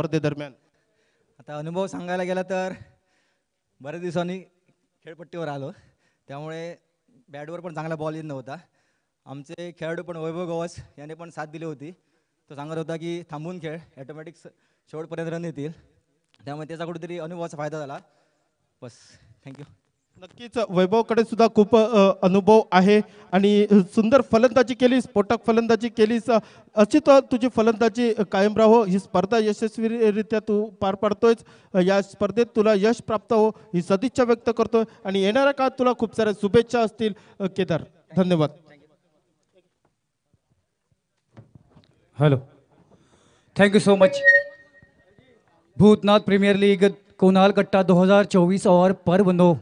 स्पर्धेदरम्यान. आता अनुभव सांगायला गेला तर बऱ्याच दिवसांनी खेळपट्टीवर आलो. त्यामुळे बॅटवर पण चांगला बॉल येत नव्हता. आमचे खेळाडू पण वैभव गवस याने पण साथ दिली होती. तो सांगत होता की थांबून खेळ ॲटोमॅटिक शेवटपर्यंत रन येतील. त्यामुळे त्याचा कुठेतरी अनुभवाचा फायदा झाला. बस थँक्यू नक्कीच वैभवकडे सुद्धा खूप अनुभव आहे. आणि सुंदर फलंदाजी केलीस स्फोटक फलंदाजी केलीस. अशी तर तुझी फलंदाजी कायम राहो. ही स्पर्धा यशस्वीरित्या तू पार पाडतोयस. या स्पर्धेत तुला यश प्राप्त हो ही सदिच्छा व्यक्त करतोय. आणि येणाऱ्या काळात तुला खूप साऱ्या शुभेच्छा असतील. केदार धन्यवाद. Hello. Thank you so much Bhootnath premier league Kunal Katta 2024 और पर्व नौ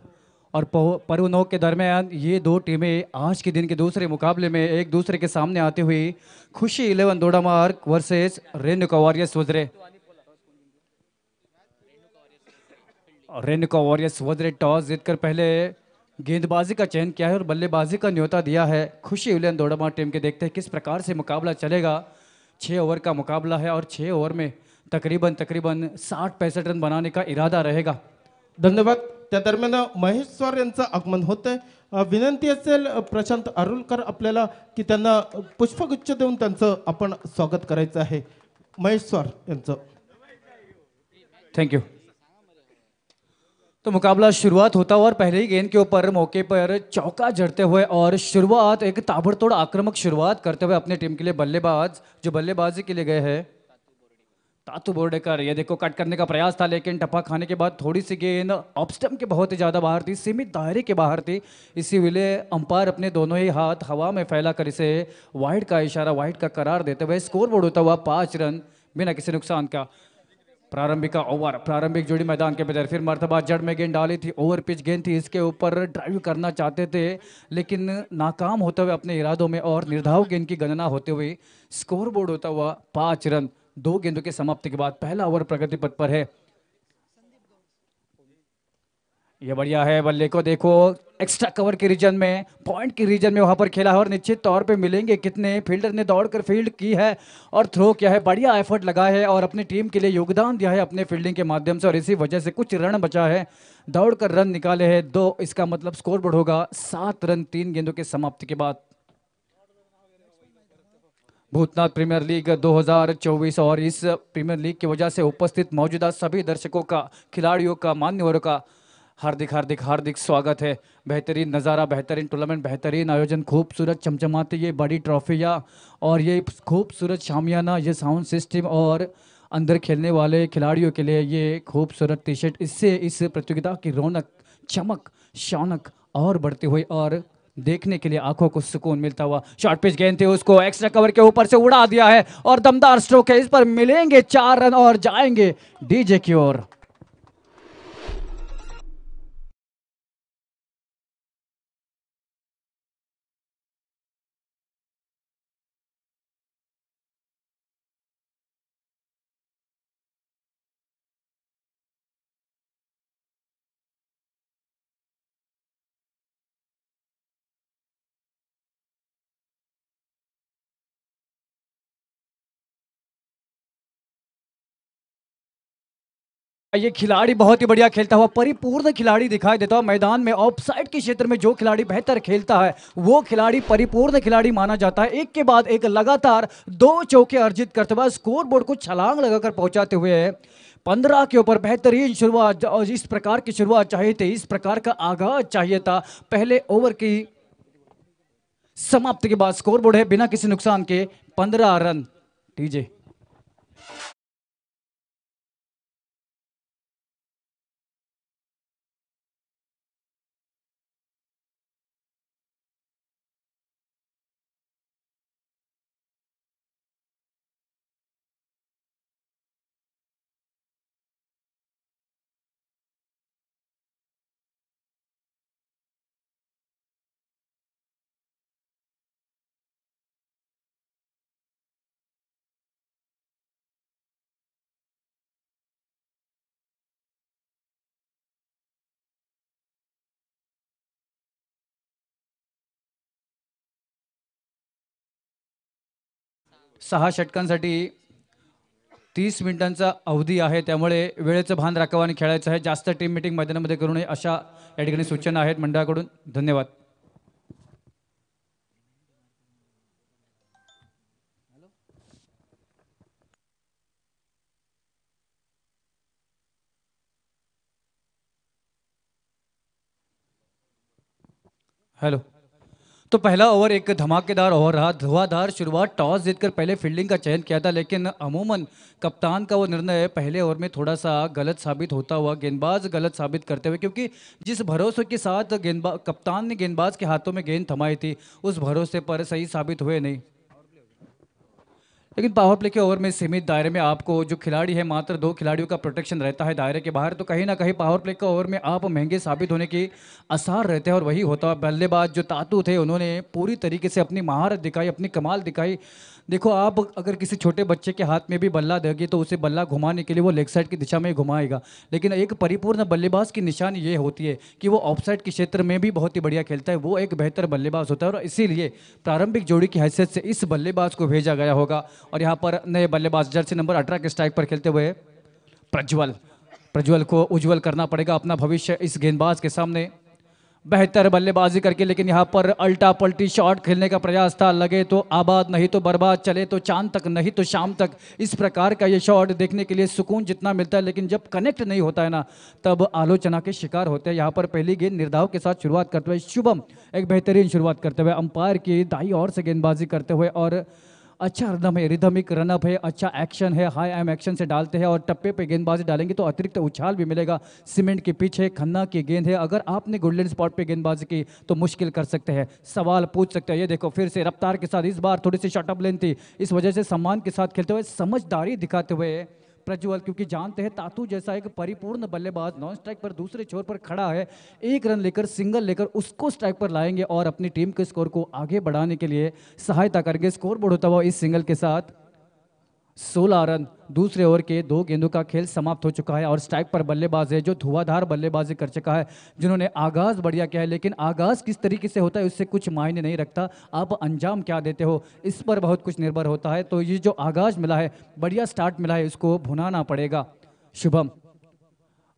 और नौ के दरमियान ये दो टीमें आज के दिन के दूसरे मुकाबले में एक दूसरे के सामने आते हुए Khushi eleven Dodamarg versus Renuka warriors Vajre. Renuka warriors Vajre toss जीतकर पहले गेंदबाजी का चयन किया है और बल्लेबाजी का न्योता दिया है। खुशी इलेवन दोडामार टीम के देखते हैं किस प्रकार से मुकाबला चलेगा। छः ओवर का मुकाबला है और छः ओवर में तकरीबन तकरीबन साठ पैंसठ रन बनाने का इरादा रहेगा। धन्यवाद। त्या दरम्यान महेश स्वार यांचं आगमन होतंय. विनंती असेल प्रशांत अरुलकर आपल्याला की त्यांना पुष्पगुच्छ देऊन त्यांचं आपण स्वागत करायचं आहे. महेश स्वार यांचं. थैंक यू तो मुकाबला शुरुआत होता हुआ और पहले ही गेंद के ऊपर मौके पर चौका जड़ते हुए और शुरुआत एक ताबड़तोड़ आक्रामक शुरुआत करते हुए अपने टीम के लिए बल्लेबाज जो बल्लेबाजी के लिए गए हैं तातू बोर्डेकर, ये देखो कट करने का प्रयास था, लेकिन टप्पा खाने के बाद थोड़ी सी गेंद ऑफ़ स्टंप के बहुत ही ज़्यादा बाहर थी, सीमित दायरे के बाहर थी इसी विले अंपायर अपने दोनों ही हाथ हवा में फैलाकर इसे वाइड का इशारा, वाइड का करार देते हुए स्कोर बोर्ड होता हुआ पाँच रन, बिना किसी नुकसान का। प्रारंभिक का ओवर, प्रारंभिक जोड़ी मैदान के भीतर फिर मरतबा जड़ में गेंद डाली थी, ओवर पिच गेंद थी, इसके ऊपर ड्राइव करना चाहते थे, लेकिन नाकाम होते हुए अपने इरादों में और निर्धाव गेंद की गणना होते हुए स्कोर बोर्ड होता हुआ पाँच रन दो गेंदों के समाप्ति के बाद पहला ओवर प्रगति पथ पर है। यह बढ़िया है, बल्ले को देखो। एक्स्ट्रा कवर के रीजन में पॉइंट के रीजन में वहाँ पर खेला है और निश्चित तौर पे मिलेंगे कितने। फील्डर ने दौड़कर फ़ील्ड की है और थ्रो किया है। बढ़िया एफर्ट लगा है और अपनी टीम के लिए योगदान दिया है अपने फील्डिंग के माध्यम से और इसी वजह से कुछ रन बचा है। दौड़कर रन निकाले हैं। दो, इसका मतलब स्कोर बोर्ड होगा। सात रन तीन गेंदों के समाप्ति के बाद। भूतनाथ प्रीमियर लीग 2024 और इस प्रीमियर लीग की वजह से उपस्थित मौजूदा सभी दर्शकों का, खिलाड़ियों का, मान्यवरों का हार्दिक हार्दिक हार्दिक स्वागत है। बेहतरीन नज़ारा, बेहतरीन टूर्नामेंट बेहतरीन आयोजन, खूबसूरत चमचमाती ये बड़ी ट्रॉफियाँ और ये खूबसूरत शामियाना, ये साउंड सिस्टम और अंदर खेलने वाले खिलाड़ियों के लिए ये खूबसूरत टी शर्ट इससे इस प्रतियोगिता की रौनक, चमक, शौनक और बढ़ती हुई और देखने के लिए आँखों को सुकून मिलता हुआ शॉर्ट पिच गेंद थी उसको एक्स्ट्रा कवर के ऊपर से उड़ा दिया है और दमदार स्ट्रोक है। इस पर मिलेंगे चार रन और जाएँगे डीजे की ओर। ये खिलाड़ी बहुत ही बढ़िया खेलता हुआ परिपूर्ण खिलाड़ी दिखाई देता हुआ मैदान में ऑफ़ साइड के क्षेत्र में जो खिलाड़ी बेहतर खेलता है, वो खिलाड़ी परिपूर्ण खिलाड़ी माना जाता है। एक के बाद एक लगातार दो चौके अर्जित करते हुए स्कोर बोर्ड को छलांग लगाकर पहुंचाते हुए पंद्रह के ऊपर बेहतरीन शुरुआत, और इस प्रकार की शुरुआत चाहिए थी। इस प्रकार का आगाज़ चाहिए था। पहले ओवर की समाप्ति के बाद स्कोर बोर्ड है, बिना किसी नुकसान के पंद्रह रन। टीजे सहा षटकांसाठी तीस मिनिटांचा अवधी आहे. त्यामुळे वेळेचं भान राखावं आणि खेळायचं आहे. जास्त टीम मिटिंग मैदानामध्ये करू नये अशा या ठिकाणी सूचना आहेत मंडळाकडून. धन्यवाद. हॅलो. तो पहला ओवर एक धमाकेदार ओवर रहा धुआधार शुरुआत। टॉस जीतकर पहले फील्डिंग का चयन किया था, लेकिन अमूमन कप्तान का वो निर्णय पहले ओवर में थोड़ा सा गलत साबित होता हुआ, गेंदबाज गलत साबित करते हुए, क्योंकि जिस भरोसे के साथ गेंदबाज कप्तान ने गेंदबाज के हाथों में गेंद थमाई थी, उस भरोसे पर सही साबित हुए नहीं। लेकिन पावर प्ले के ओवर में सीमित दायरे में आपको जो खिलाड़ी है, मात्र दो खिलाड़ियों का प्रोटेक्शन रहता है दायरे के बाहर तो कहीं ना कहीं पावर प्ले के ओवर में आप महँगे साबित होने के आसार रहते हैं और वही होता है बल्लेबाज जो तातू थे, उन्होंने पूरी तरीके से अपनी महारत दिखाई, अपनी कमाल दिखाई देखो, आप अगर किसी छोटे बच्चे के हाथ में भी बल्ला देगी तो उसे बल्ला घुमाने के लिए वो लेग साइड की दिशा में घुमाएगा। लेकिन एक परिपूर्ण बल्लेबाज की निशानी ये होती है कि वो ऑफ़ साइड के क्षेत्र में भी बहुत ही बढ़िया खेलता है। वो एक बेहतर बल्लेबाज होता है और इसीलिए प्रारंभिक जोड़ी की हैसियत से इस बल्लेबाज को भेजा गया होगा। और यहाँ पर नए बल्लेबाज, जर्सी नंबर अठारह के स्ट्राइक पर खेलते हुए प्रज्वल प्रज्वल को उज्जवल करना पड़ेगा अपना भविष्य इस गेंदबाज के सामने। बेहतर बल्लेबाजी करके, लेकिन यहाँ पर अल्टा पल्टी शॉट खेलने का प्रयास था। लगे तो आबाद, नहीं तो बर्बाद, चले तो चाँद तक, नहीं तो शाम तक। इस प्रकार का ये शॉट देखने के लिए सुकून जितना मिलता है, लेकिन जब कनेक्ट नहीं होता है ना, तब आलोचना के शिकार होते हैं। यहाँ पर पहली गेंद निर्धाव के साथ शुरुआत करते हुए शुभम, एक बेहतरीन शुरुआत करते हुए अंपायर की दाई और से गेंदबाजी करते हुए और अच्छा रनम है रिदमिक रनअप है अच्छा एक्शन है हाई एम एक्शन से डालते हैं और टप्पे पे गेंदबाजी डालेंगे तो अतिरिक्त उछाल भी मिलेगा। सीमेंट के पीछे खन्ना की गेंद है। अगर आपने गोल्डन स्पॉट पे गेंदबाजी की तो मुश्किल कर सकते हैं। सवाल पूछ सकते हैं। ये देखो, फिर से रफ्तार के साथ इस बार थोड़ी सी शॉर्टअप लेन थी। इस वजह से सम्मान के साथ खेलते हुए समझदारी दिखाते हुए प्रज्वल, क्योंकि जानते हैं तातू जैसा एक परिपूर्ण बल्लेबाज नॉन स्ट्राइक पर दूसरे छोर पर खड़ा है। एक रन लेकर सिंगल लेकर उसको स्ट्राइक पर लाएँगे और अपनी टीम के स्कोर को आगे बढ़ाने के लिए सहायता करेंगे। स्कोर बढ़ोता हुआ इस सिंगल के साथ। 16 रन, दूसरे ओवर के दो गेंदों का खेल समाप्त हो चुका है और स्ट्राइक पर बल्लेबाज है जो धुआंधार बल्लेबाजी कर चुका है, जिन्होंने आगाज़ बढ़िया किया है, लेकिन आगाज़ किस तरीके से होता है उससे कुछ मायने नहीं रखता। आप अंजाम क्या देते हो? इस पर बहुत कुछ निर्भर होता है। तो ये जो आगाज़ मिला है, बढ़िया स्टार्ट मिला है, इसको भुनाना पड़ेगा। शुभम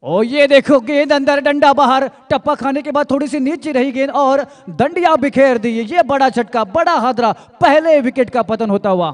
ओ ये देखो, गेंद अंदर, डंडा बाहर, टप्पा खाने के बाद थोड़ी सी नीचे रही गेंद और दंडिया बिखेर दी। ये बड़ा झटका, बड़ा हादरा, पहले विकेट का पतन होता हुआ।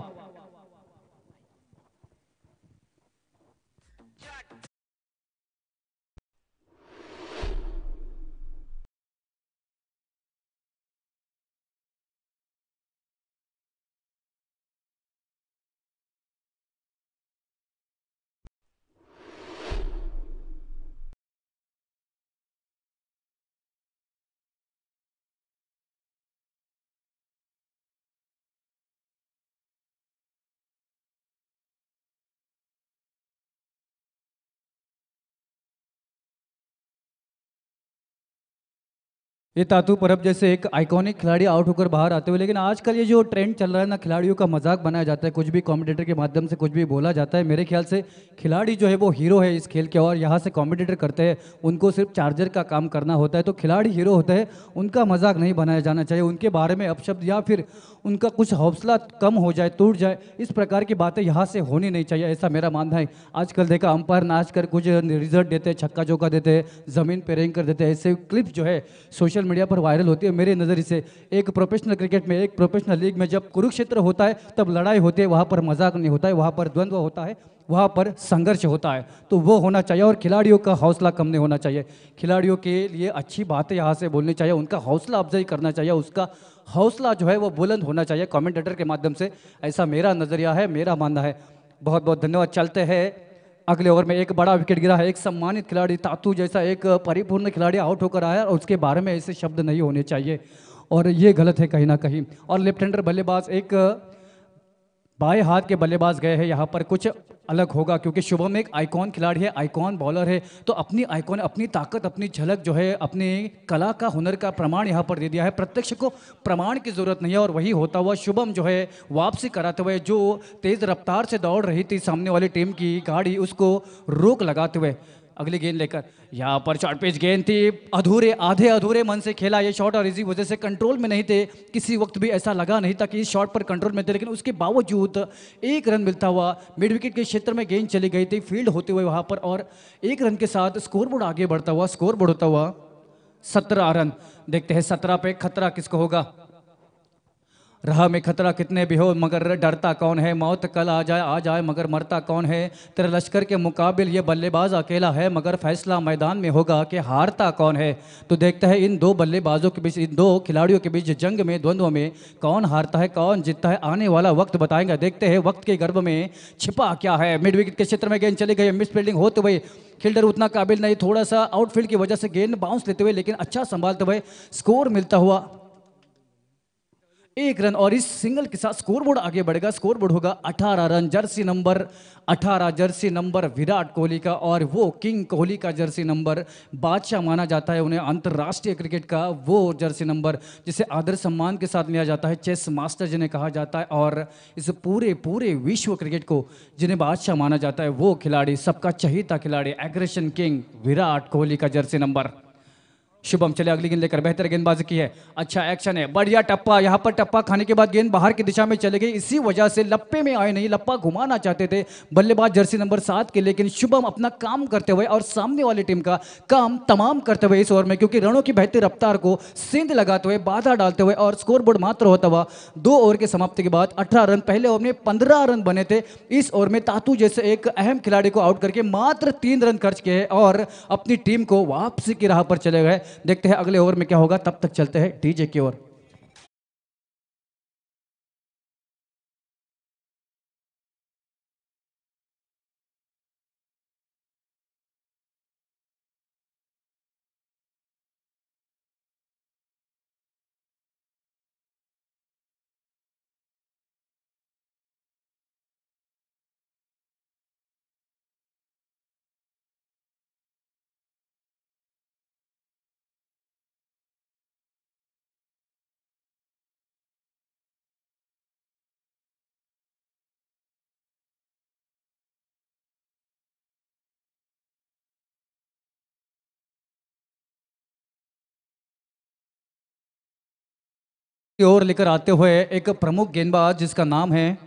ये तातू परब जैसे एक आइकॉनिक खिलाड़ी आउट होकर बाहर आते हुए, लेकिन आजकल ये जो ट्रेंड चल रहा है ना, खिलाड़ियों का मज़ाक बनाया जाता है, कुछ भी कमेंटेटर के माध्यम से कुछ भी बोला जाता है। मेरे ख्याल से खिलाड़ी जो है वो हीरो है इस खेल के, और यहाँ से कमेंटेटर करते हैं, उनको सिर्फ़ चार्जर का काम करना होता है तो खिलाड़ी हीरो होते हैं, उनका मज़ाक नहीं बनाया जाना चाहिए, उनके बारे में अपशब्द या फिर उनका कुछ हौसला कम हो जाए, टूट जाए, इस प्रकार की बातें यहाँ से होनी नहीं चाहिए, ऐसा मेरा मानना है। आजकल देखा, अंपायर नाच कर कुछ रिज़ल्ट देते हैं छक्का चौका देते हैं, ज़मीन पे रेंग कर देते हैं, ऐसे क्लिप जो है सोशल मीडिया पर वायरल होती है, मेरे नज़र से, एक प्रोफेशनल क्रिकेट में, एक प्रोफेशनल लीग में जब कुरुक्षेत्र होता है, तब लड़ाई होती है, वहाँ पर मज़ाक नहीं होता है, वहाँ पर द्वंद्व होता है, वहाँ पर संघर्ष होता है तो वो होना चाहिए और खिलाड़ियों का हौसला कम नहीं होना चाहिए। खिलाड़ियों के लिए अच्छी बातें यहाँ से बोलनी चाहिए, उनका हौसला अफजाई करना चाहिए, उसका हौसला जो है वो बुलंद होना चाहिए कमेंटेटर के माध्यम से, ऐसा मेरा नज़रिया है, मेरा मानना है। बहुत बहुत धन्यवाद, चलते हैं। अगले ओवर में एक बड़ा विकेट गिरा है, एक सम्मानित खिलाड़ी तातू जैसा एक परिपूर्ण खिलाड़ी आउट होकर आया और उसके बारे में ऐसे शब्द नहीं होने चाहिए। और ये गलत है कहीं ना कहीं। और लेफ़्ट हैंडर बल्लेबाज एक बाएँ हाथ के बल्लेबाज गए हैं, यहाँ पर कुछ अलग होगा, क्योंकि शुभम एक आइकॉन खिलाड़ी है, आइकॉन बॉलर है तो अपनी आइकॉन, अपनी ताकत, अपनी झलक जो है, अपनी कला का हुनर का प्रमाण यहाँ पर दे दिया है। प्रत्यक्ष को प्रमाण की ज़रूरत नहीं है, और वही होता हुआ शुभम जो है, वापसी कराते हुए, जो तेज रफ्तार से दौड़ रही थी सामने वाली टीम की गाड़ी, उसको रोक लगाते हुए। अगली गेंद लेकर। यहाँ पर शॉर्ट पिच गेंद थी। अधूरे, आधे अधूरे मन से खेला ये शॉट और इसी वजह से कंट्रोल में नहीं थे। किसी वक्त भी ऐसा लगा नहीं था कि इस शॉट पर कंट्रोल में थे, लेकिन उसके बावजूद एक रन मिलता हुआ मिड विकेट के क्षेत्र में गेंद चली गई थी फ़ील्ड होते हुए वहाँ पर और एक रन के साथ स्कोर बोर्ड आगे बढ़ता हुआ स्कोर बोर्ड होता हुआ सत्रह रन। देखते हैं सत्रह पे खतरा किसको होगा? राह में खतरा कितने भी हो, मगर डरता कौन है? मौत कल आ जाए आ जाए, मगर मरता कौन है? तेरे लश्कर के मुकाबिल ये बल्लेबाज अकेला है, मगर फैसला मैदान में होगा कि हारता कौन है? तो देखता है इन दो बल्लेबाजों के बीच, इन दो खिलाड़ियों के बीच जंग में, द्वंद्व में कौन हारता है, कौन जीतता है? आने वाला वक्त बताएँगे। देखते हैं वक्त के गर्भ में छिपा क्या है। मिड विकेट के क्षेत्र में गेंद चली गई मिस फील्डिंग होते हुए फील्डर उतना काबिल नहीं, थोड़ा सा आउटफील्ड की वजह से गेंद बाउंस लेते हुए, लेकिन अच्छा संभालते हुए स्कोर मिलता हुआ एक रन और इस सिंगल के साथ स्कोर बोर्ड आगे बढ़ेगा स्कोर बोर्ड होगा 18 run, jersey number 18 jersey number Virat Kohli का और वो किंग कोहली का जर्सी नंबर बादशाह माना जाता है उन्हें अंतर्राष्ट्रीय क्रिकेट का वो जर्सी नंबर, जिसे आदर सम्मान के साथ लिया जाता है, चेस मास्टर जिन्हें कहा जाता है और इस पूरे पूरे विश्व क्रिकेट को जिन्हें बादशाह माना जाता है, वो खिलाड़ी, सबका चहीता खिलाड़ी, एग्रेशन किंग विराट कोहली का जर्सी नंबर। शुभम चले अगली गेंद लेकर बेहतर गेंदबाजी की है। अच्छा एक्शन है। बढ़िया टप्पा। यहाँ पर टप्पा खाने के बाद गेंद बाहर की दिशा में चले गई। इसी वजह से लप्पे में आए नहीं, लप्पा घुमाना चाहते थे। बल्लेबाज जर्सी नंबर सात के, लेकिन शुभम अपना काम करते हुए और सामने वाली टीम का काम तमाम करते हुए इस ओवर में, क्योंकि रनों की बेहतर रफ्तार को सेंध लगाते हुए, बाधा डालते हुए और स्कोर बोर्ड मात्र होता हुआ दो ओवर के समाप्ति के बाद अठारह रन, पहले ओवर में पंद्रह रन बने थे। इस ओवर में तातू जैसे एक अहम खिलाड़ी को आउट करके मात्र तीन रन खर्च किए और अपनी टीम को वापसी की राह पर चले गए। देखते हैं अगले ओवर में क्या होगा तब तक चलते हैं डीजे की ओर। ओर लेकर आते हुए एक प्रमुख गेंदबाज, जिसका नाम है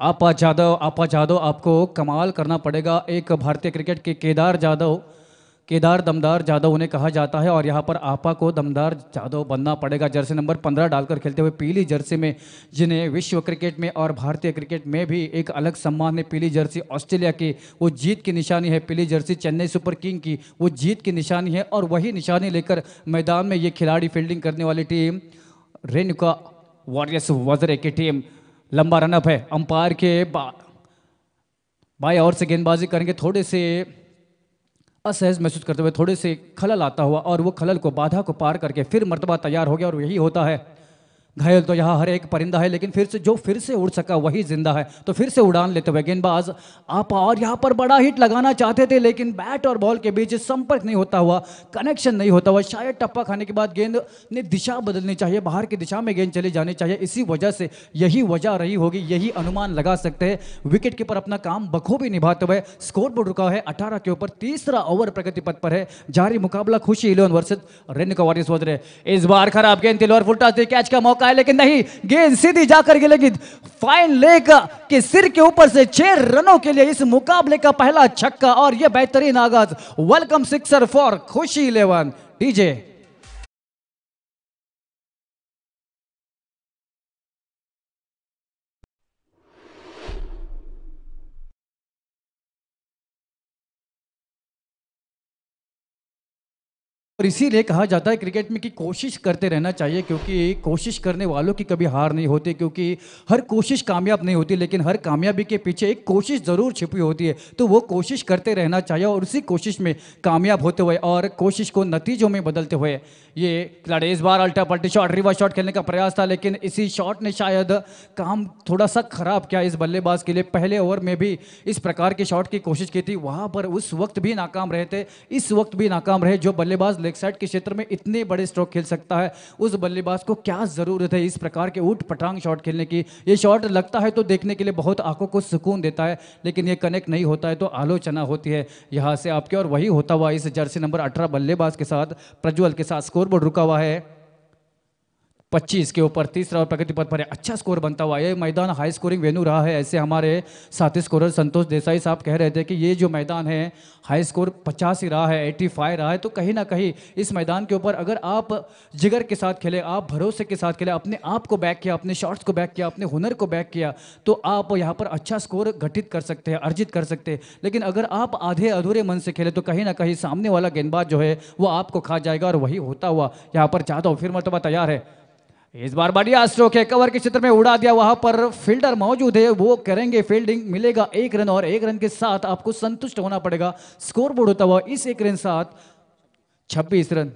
आपा जादव। आपा जादव आपको कमाल करना पड़ेगा। एक भारतीय क्रिकेट के केदार जादव, केदार दमदार जादव उन्हें कहा जाता है, और यहाँ पर आपा को दमदार जादव बनना पड़ेगा। जर्सी नंबर पंद्रह डालकर खेलते हुए पीली जर्सी में, जिन्हें विश्व क्रिकेट में और भारतीय क्रिकेट में भी एक अलग सम्मान है। पीली जर्सी ऑस्ट्रेलिया की, वो जीत की निशानी है। पीली जर्सी चेन्नई सुपर किंग की, वो जीत की निशानी है। और वही निशानी लेकर मैदान में ये खिलाड़ी फील्डिंग करने वाली टीम रेणुका वॉरियर्स वजरे की टीम लंबा रनअप है। अंपायर के बा, बाएँ और से गेंदबाजी करेंगे। थोड़े से असहज महसूस करते हुए थोड़े से खलल आता हुआ और वो खलल को बाधा को पार करके फिर मरतबा तैयार हो गया और यही होता है। घायल तो यहाँ हर एक परिंदा है, लेकिन फिर से जो फिर से उड़ सका वही ज़िंदा है। तो फिर से उड़ान लेते हुए गेंदबाज, आप और यहाँ पर बड़ा हिट लगाना चाहते थे, लेकिन बैट और बॉल के बीच संपर्क नहीं होता हुआ, कनेक्शन नहीं होता हुआ, शायद टप्पा खाने के बाद गेंद ने दिशा बदलनी चाहिए, बाहर की दिशा में गेंद चली जानी चाहिए, इसी वजह से यही वजह रही होगी, यही अनुमान लगा सकते हैं। विकेट कीपर अपना काम बखूबी निभाते हुए स्कोर बोर्ड रुका है, अठारह के ऊपर तीसरा ओवर प्रगति पथ पर है। जारी मुकाबला खुशी इलेवन वर्सेज रेन रहे इस बार खराब गेंद तिलवर फुलटा कैच का मौका है, लेकिन नहीं, गेंद सीधी जाकर लगी फाइन लेग के सिर के ऊपर से छह रनों के लिए इस मुकाबले का पहला छक्का, और यह बेहतरीन आगाज़। Welcome sixer for Khushi eleven, DJ. और इसीलिए कहा जाता है क्रिकेट में कि कोशिश करते रहना चाहिए, क्योंकि कोशिश करने वालों की कभी हार नहीं होती, क्योंकि हर कोशिश कामयाब नहीं होती, लेकिन हर कामयाबी के पीछे एक कोशिश ज़रूर छिपी होती है। तो वो कोशिश करते रहना चाहिए और उसी कोशिश में कामयाब होते हुए और कोशिश को नतीजों में बदलते हुए। ये खिलाड़ी इस बार अल्टा पल्टी शॉट रिवर्स शॉट खेलने का प्रयास था, लेकिन इसी शॉट ने शायद काम थोड़ा सा खराब किया इस बल्लेबाज के लिए। पहले ओवर में भी इस प्रकार के शॉट की कोशिश की थी, वहाँ पर उस वक्त भी नाकाम रहे थे, इस वक्त भी नाकाम रहे जो बल्लेबाज लेग साइड के क्षेत्र में इतने बड़े स्ट्रोक खेल सकता है। उस बल्लेबाज को क्या ज़रूरत है इस प्रकार के ऊट पटांग शॉट खेलने की? ये शॉट लगता है तो देखने के लिए बहुत आँखों को सुकून देता है, लेकिन ये कनेक्ट नहीं होता है तो आलोचना होती है। यहाँ से आपके और वही होता हुआ इस जर्सी नंबर अठारह बल्लेबाज के साथ, प्रज्वल के साथ स्कोरबोर्ड रुका हुआ है। 25 के ऊपर तीसरा और प्रगति पथ पर है। अच्छा स्कोर बनता हुआ ये मैदान हाई स्कोरिंग वेन्यू रहा है। ऐसे हमारे साथी स्कोरर संतोष देसाई साहब कह रहे थे कि ये जो मैदान है हाई स्कोर 50 ही रहा है 85 रहा है। तो कहीं ना कहीं इस मैदान के ऊपर अगर आप जिगर के साथ खेले, आप भरोसे के साथ खेले, अपने आप को बैक किया, अपने शॉट्स को बैक किया, अपने हुनर को बैक किया तो आप यहाँ पर अच्छा स्कोर घटित कर सकते हैं, अर्जित कर सकते हैं। लेकिन अगर आप आधे अधूरे मन से खेले तो कहीं ना कहीं सामने वाला गेंदबाज जो है, वो आपको खा जाएगा और वही होता हुआ यहाँ पर जादव फिर मरतबा तैयार है। इस बार बढ़िया स्ट्रोक है। कवर के क्षेत्र में उड़ा दिया। वहाँ पर फील्डर मौजूद है। वो करेंगे फील्डिंग मिलेगा एक रन और एक रन के साथ आपको संतुष्ट होना पड़ेगा। स्कोर बोर्ड होता हुआ इस एक रन साथ 26 रन।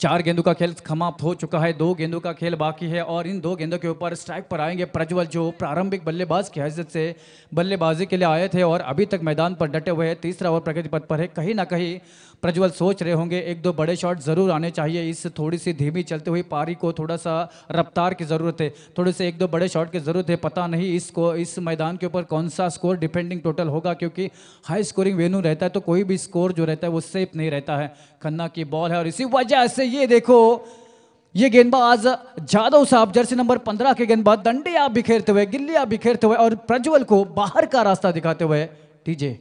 चार गेंदों का खेल समाप्त हो चुका है। दो गेंदों का खेल बाकी है और इन दो गेंदों के ऊपर स्ट्राइक पर आएँगे प्रज्वल, जो प्रारंभिक बल्लेबाज की हैसियत से बल्लेबाजी के लिए आए थे और अभी तक मैदान पर डटे हुए हैं। तीसरा ओवर प्रगति पथ पर है। कहीं ना कहीं प्रज्वल, सोच रहे होंगे, एक दो बड़े शॉट ज़रूर आने चाहिए। इस थोड़ी सी धीमी चलते हुई पारी को थोड़ा सा रफ्तार की ज़रूरत है। थोड़े से एक दो बड़े शॉट की ज़रूरत है, पता नहीं इसको, इस मैदान के ऊपर कौन सा स्कोर डिपेंडिंग टोटल होगा, क्योंकि हाई स्कोरिंग वेन्यू रहता है तो कोई भी स्कोर जो रहता है, वो सेफ़ नहीं रहता है। खन्ना की बॉल है और इसी वजह से ये देखो, ये गेंदबाज जादव साहब, जर्सी नंबर पंद्रह के गेंदबाज डंडिया बिखेरते हुए, गिल्लियाँ बिखेरते हुए और प्रज्वल को बाहर का रास्ता दिखाते हुए, टीजे।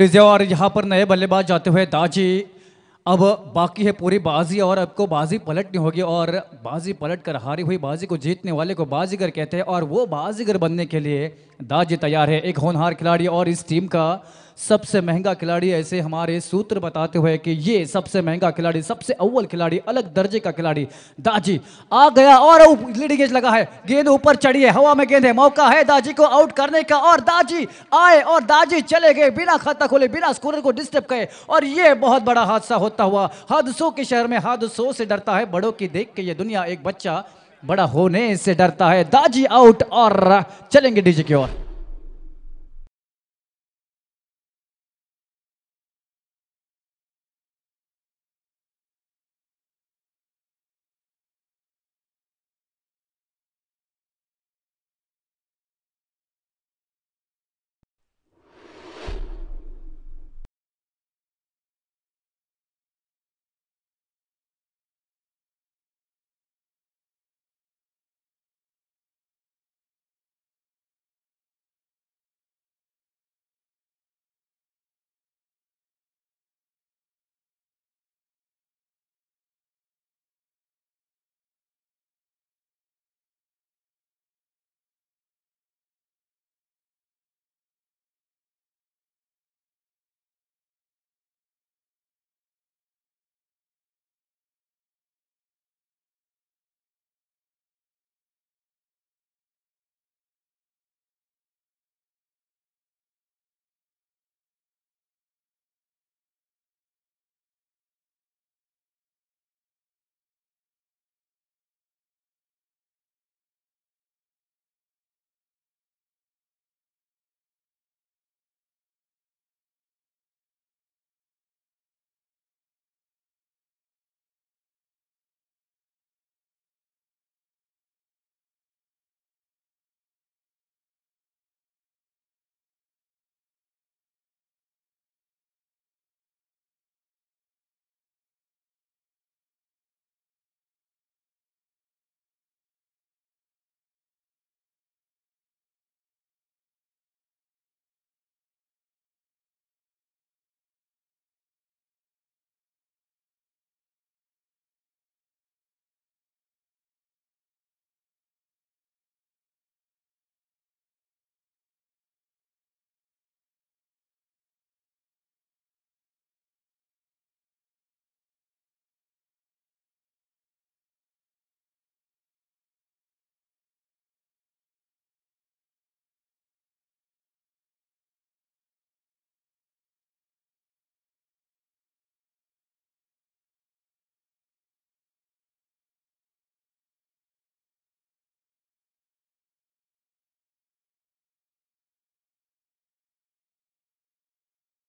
और यहाँ पर नए बल्लेबाज जाते हुए दाजी, अब बाकी है पूरी बाजी और आपको बाजी पलटनी होगी और बाजी पलट कर हारी हुई बाजी को जीतने वाले को बाजीगर कहते हैं और वो बाजीगर बनने के लिए दाजी तैयार है। एक होनहार खिलाड़ी और इस टीम का सबसे महँगा खिलाड़ी ऐसे हमारे सूत्र बताते हुए कि ये सबसे महँगा खिलाड़ी, सबसे अव्वल खिलाड़ी, अलग दर्जे का खिलाड़ी, दाजी, आ गया और लीडिंग लगा है। गेंद ऊपर चढ़ी है, हवा में गेंद है, मौका है दाजी को आउट करने का और दाजी आए और दाजी चले गए बिना खाता खोले, बिना स्कोर को डिस्टर्ब करे। और ये बहुत बड़ा हादसा होता हुआ, हादसों के शहर में हादसों से डरता है, बड़ों की देख के ये दुनिया एक बच्चा बड़ा होने से डरता है। दाजी आउट और चलेंगे डीजे की ओर।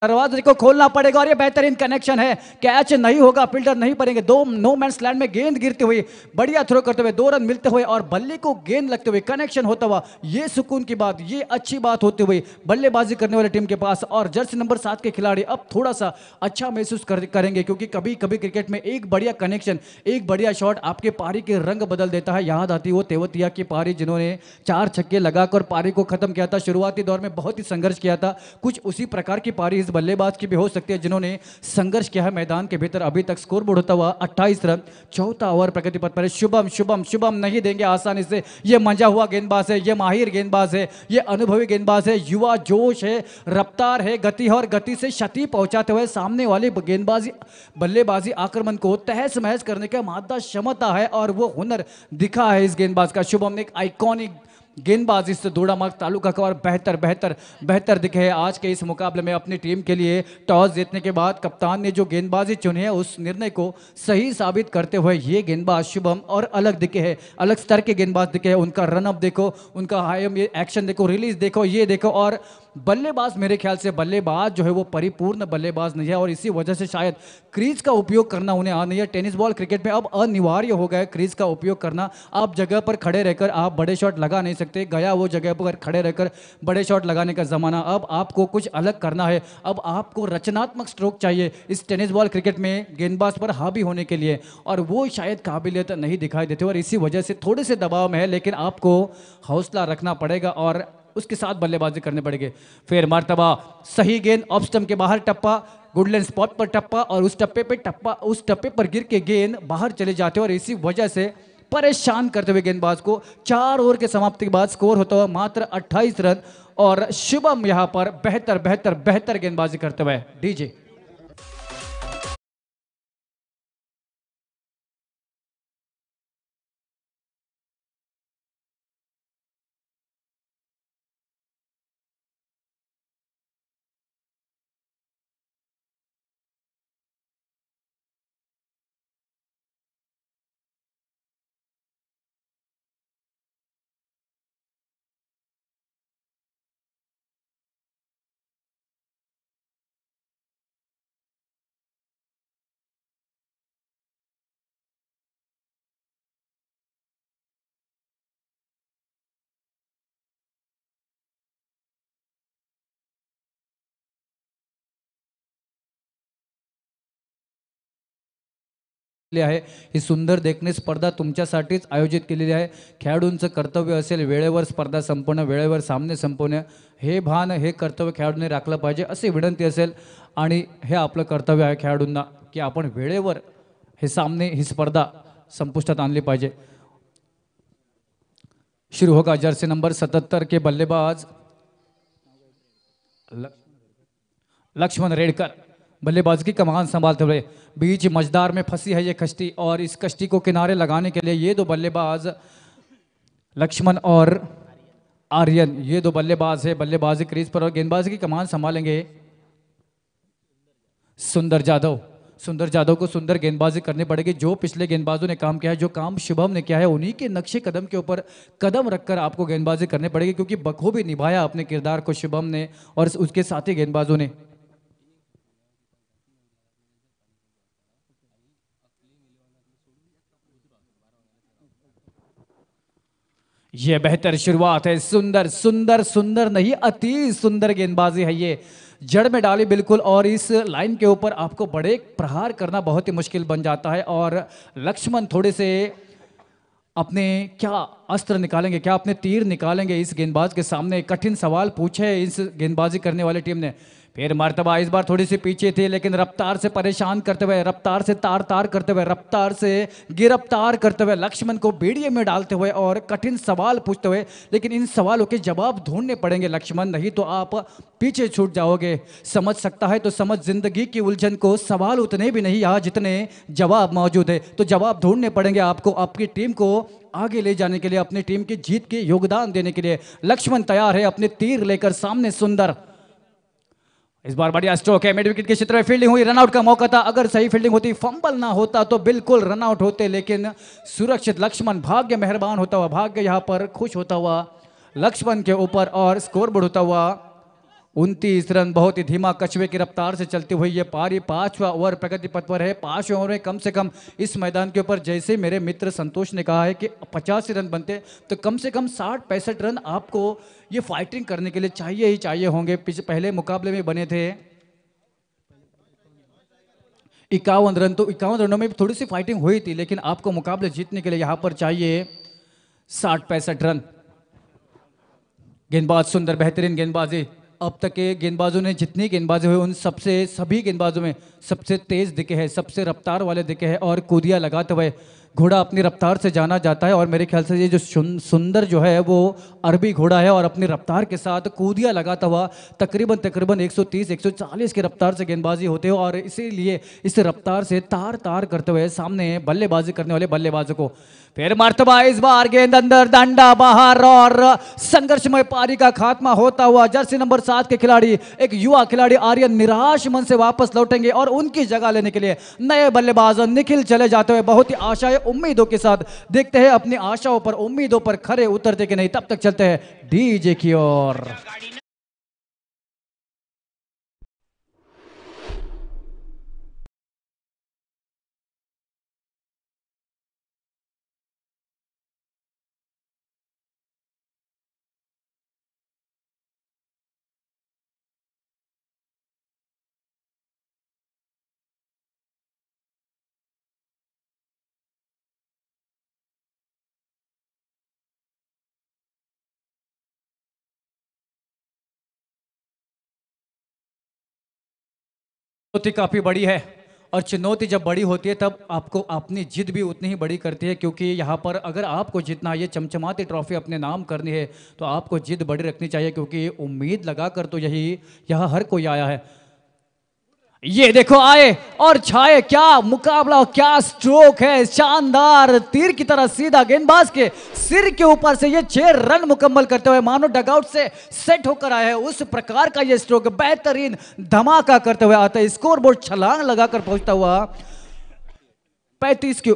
दरवाजे को खोलना पड़ेगा और ये बेहतरीन कनेक्शन है कैच नहीं होगा फील्डर नहीं पड़ेंगे। दो नो मैन लैंड में गेंद गिरते हुए बढ़िया थ्रो करते हुए दो रन मिलते हुए और बल्ले को गेंद लगते हुए कनेक्शन होता हुआ ये सुकून की बात ये अच्छी बात होते हुए बल्लेबाजी करने वाले टीम के पास और जर्सी नंबर सात के खिलाड़ी अब थोड़ा सा अच्छा महसूस कर, करेंगे क्योंकि कभी कभी क्रिकेट में एक बढ़िया कनेक्शन एक बढ़िया शॉट आपके पारी के रंग बदल देता है। याद आती वो तेवतिया की पारी जिन्होंने चार छक्के लगाकर पारी को खत्म किया था। शुरुआती दौर में बहुत ही संघर्ष किया था। कुछ उसी प्रकार की पारी बल्लेबाज की भी हो सकती है, जिन्होंने संघर्ष किया है मैदान के भीतर। अभी तक स्कोर बोर्ड होता हुआ 28 रन, चौथा ओवर प्रगति पथ पर शुभम शुभम शुभम नहीं देंगे आसानी से। ये मंजा हुआ गेंदबाज है, ये माहिर गेंदबाज है, ये अनुभवी गेंदबाज है, युवा जोश है, रफ्तार है, गति और गति से क्षति पहुंचाते हुए सामने वाले गेंदबाजी, बल्लेबाजी आक्रमण को तहस महस करने का मादा क्षमता है और वो हुनर दिखा है इस गेंदबाज का। शुभम ने एक आइकॉनिक गेंदबाजी से दौड़ा मार्ग तालुका का और बेहतर बेहतर बेहतर दिखे है। आज के इस मुकाबले में अपनी टीम के लिए टॉस जीतने के बाद कप्तान ने जो गेंदबाजी चुनी है, उस निर्णय को सही साबित करते हुए ये गेंदबाज शुभम और अलग दिखे है। अलग स्तर के गेंदबाज दिखे है। उनका रनअप देखो, उनका हाई एक्शन देखो रिलीज़ देखो, ये देखो और बल्लेबाज, मेरे ख्याल से बल्लेबाज जो है वो परिपूर्ण बल्लेबाज नहीं है और इसी वजह से शायद क्रीज का उपयोग करना उन्हें आ नहीं है। टेनिस बॉल क्रिकेट में अब अनिवार्य हो गया है क्रीज का उपयोग करना। आप जगह पर खड़े रहकर आप बड़े शॉट लगा नहीं सकते। गया वो जगह पर खड़े रहकर बड़े शॉट लगाने का ज़माना। अब आपको कुछ अलग करना है। अब आपको रचनात्मक स्ट्रोक चाहिए इस टेनिस बॉल क्रिकेट में गेंदबाज पर हावी होने के लिए। और वो शायद काबिलियत नहीं दिखाई देती और इसी वजह से थोड़े से दबाव में है, लेकिन आपको हौसला रखना पड़ेगा और उसके साथ बल्लेबाजी करने पड़ेंगे। फिर मरतबा, सही गेंद ऑफ़ स्टम्प के बाहर टप्पा गुडलैंड स्पॉट पर टप्पा और उस टप्पे पे टप्पा, उस टप्पे पर गिर के गेंद बाहर चले जाते और इसी वजह से परेशान करते हुए गेंदबाज को चार ओवर के समाप्ति के बाद स्कोर होता हुआ मात्र 28 रन और शुभम यहाँ पर बेहतर बेहतर बेहतर गेंदबाजी करते हुए। डीजे। आहे. ही सुंदर देखणी स्पर्धा तुमच्यासाठीच आयोजित केलेली आहे. खेळाडूंचं कर्तव्य असेल वेळेवर स्पर्धा संपवणं वेळेवर सामने संपवणं. हे भान हे कर्तव्य खेळाडूंनी राखलं पाहिजे अशी विनंती असेल. आणि हे आपलं कर्तव्य आहे खेळाडूंना की आपण वेळेवर हे सामने ही स्पर्धा संपुष्टात आणली पाहिजे. शुरू होगा जर्सी नंबर सतहत्तर के बल्लेबाज ल- लक्ष्मण रेडकर. बल्लेबाजी की कमान संभालते हुए बीच मजदार में फंसी है ये कश्ती और इस कश्ती को किनारे लगाने के लिए ये दो बल्लेबाज लक्ष्मण और आर्यन, ये दो बल्लेबाज है। बल्लेबाजी क्रीज पर और गेंदबाजी की कमान संभालेंगे सुंदर जाधव। सुंदर जाधव को सुंदर गेंदबाजी करनी पड़ेगी। जो पिछले गेंदबाजों ने काम किया है, जो काम शुभम ने किया है, उन्हीं के नक्शे कदम के ऊपर कदम रखकर आपको गेंदबाजी करनी पड़ेगी, क्योंकि बखूबी निभाया अपने किरदार को शुभम ने और उसके साथी गेंदबाजों ने। ये बेहतर शुरुआत है। सुंदर सुंदर सुंदर नहीं, अति सुंदर गेंदबाजी है ये। जड़ में डाली बिल्कुल और इस लाइन के ऊपर आपको बड़े प्रहार करना बहुत ही मुश्किल बन जाता है और लक्ष्मण थोड़े से अपने क्या अस्त्र निकालेंगे, क्या अपने तीर निकालेंगे इस गेंदबाज के सामने? कठिन सवाल पूछे इस गेंदबाजी करने वाली टीम ने। फिर मरतबा इस बार थोड़ी सी पीछे थी, लेकिन रफ्तार से परेशान करते हुए, रफ्तार से तार तार करते हुए, रफ्तार से गिरफ़्तार करते हुए, लक्ष्मण को बेड़िए में डालते हुए और कठिन सवाल पूछते हुए, लेकिन इन सवालों के जवाब ढूँढने पड़ेंगे लक्ष्मण, नहीं तो आप पीछे छूट जाओगे। समझ सकता है तो समझ, ज़िंदगी की उलझन को सवाल उतने भी नहीं, यहाँ जितने जवाब मौजूद है। तो जवाब ढूँढने पड़ेंगे आपको, आपकी टीम को आगे ले जाने के लिए, अपनी टीम की जीत के योगदान देने के लिए। लक्ष्मण तैयार है अपने तीर लेकर, सामने सुंदर इस बार बढ़िया स्ट्रोक है। मिड विकेट के क्षेत्र में फील्डिंग हुई। रनआउट का मौका था। अगर सही फील्डिंग होती फंबल ना होता तो बिल्कुल रनआउट होते, लेकिन सुरक्षित लक्ष्मण भाग्य मेहरबान होता हुआ, भाग्य यहाँ पर खुश होता हुआ, लक्ष्मण के ऊपर और स्कोर बोर्ड होता हुआ उनतीस रन, बहुत ही धीमा कछुए की रफ्तार से चलती हुई ये पारी, पांचवा ओवर प्रगति पथ पर है, पाँचवें ओवर में कम से कम इस मैदान के ऊपर, जैसे मेरे मित्र संतोष ने कहा है कि पचासी रन बनते तो कम से कम साठ पैंसठ रन आपको ये फाइटिंग करने के लिए चाहिए ही चाहिए होंगे। पहले मुकाबले में बने थे। इक्यावन रन तो इक्यावन रनों में थोड़ी सी फाइटिंग हुई थी, लेकिन आपको मुकाबले जीतने के लिए यहाँ पर चाहिए साठ पैंसठ रन। गेंदबाज, सुंदर, बेहतरीन गेंदबाजी। अब तक के गेंदबाजों ने जितनी गेंदबाजी हुई उन सबसे, सभी गेंदबाजों में सबसे तेज दिखे हैं, सबसे रफ्तार वाले दिखे हैं और कूदिया लगाते हुए घोड़ा अपनी रफ्तार से जाना जाता है और मेरे ख्याल से ये जो सुंदर जो है वो अरबी घोड़ा है और अपनी रफ्तार के साथ कूदिया लगाता हुआ तकरीबन तकरीबन 130 140 की रफ्तार से गेंदबाजी होते हो और इसीलिए इस रफ्तार से तार तार करते हुए सामने बल्लेबाजी करने वाले बल्लेबाजों को फिर मरतबा इस बार गेंद अंदर, डंडा बाहर और संघर्षमय पारी का खात्मा होता हुआ जर्सी नंबर सात के खिलाड़ी, एक युवा खिलाड़ी आर्यन निराश मन से वापस लौटेंगे और उनकी जगह लेने के लिए नए बल्लेबाज निखिल चले जाते हुए बहुत ही आशाएँ उम्मीदों के साथ देखते हैं अपनी आशाओं पर, उम्मीदों पर खरे उतरते कि नहीं। तब तक चलते हैं डीजे की ओर। चुनौती काफ़ी बड़ी है। और चुनौती जब बड़ी होती है, तब आपको अपनी जिद भी उतनी ही बड़ी करती है, क्योंकि यहाँ पर अगर आपको जितना ये चमचमाती ट्रॉफी अपने नाम करनी है तो आपको जिद बड़ी रखनी चाहिए, क्योंकि उम्मीद लगा कर तो यही, यहाँ हर कोई आया है। ये देखो आए और छाए, क्या मुकाबला क्या स्ट्रोक है। शानदार तीर की तरह सीधा गेंदबाज के सिर के ऊपर से ये छह रन मुकम्मल करते हुए मानो डगआउट से सेट होकर आए हैं। उस प्रकार का ये स्ट्रोक बेहतरीन धमाका करते हुए आता है। स्कोर बोर्ड छलांग लगाकर पहुँचता हुआ पैंतीस के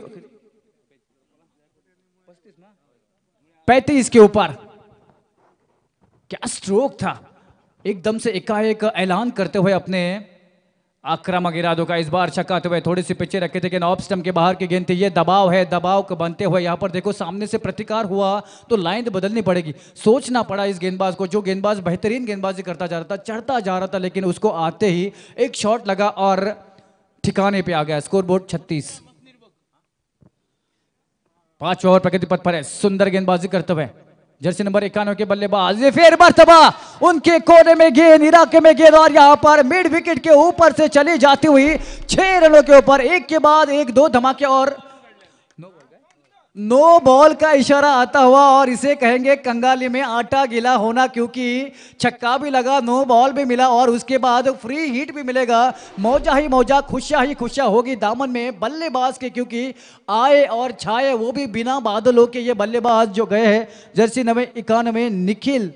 पैंतीस के ऊपर। क्या स्ट्रोक था। एकदम से एकाएक ऐलान करते हुए अपने आक्रामक इरादों का इस बार छक्काते हुए थोड़ी सी पिछे रखे थे कि ऑफ़ स्टम्प के बाहर की गेंद थी ये दबाव है, दबाव को बनते हुए यहाँ पर देखो सामने से प्रतिकार हुआ तो लाइन बदलनी पड़ेगी। सोचना पड़ा इस गेंदबाज को, जो गेंदबाज बेहतरीन गेंदबाजी करता जा रहा था, चढ़ता जा रहा था, लेकिन उसको आते ही एक शॉट लगा और ठिकाने पे आ गया। स्कोर बोर्ड छत्तीस। पाँच ओवर प्रगति पथ पर है। सुंदर गेंदबाजी करते हुए। जर्सी नंबर इक्यानवे के बल्लेबाज। ये फिर मरतबा, उनके कोने में गेंद इलाके में गेंद और यहाँ पर मिड विकेट के ऊपर से चली जाती हुई छह रनों के ऊपर, एक के बाद एक, दो धमाके और नो बॉल का इशारा आता हुआ और इसे कहेंगे कंगाली में आटा गिला होना क्योंकि छक्का भी लगा, नो बॉल भी मिला और उसके बाद फ्री हिट भी मिलेगा। मौजा ही मौजा, खुशियाँ ही खुशियाँ होगी दामन में बल्लेबाज के क्योंकि आए और छाए वो भी बिना बादलों के ये बल्लेबाज जो गए हैं। जर्सी नवे इक्यानवे निखिल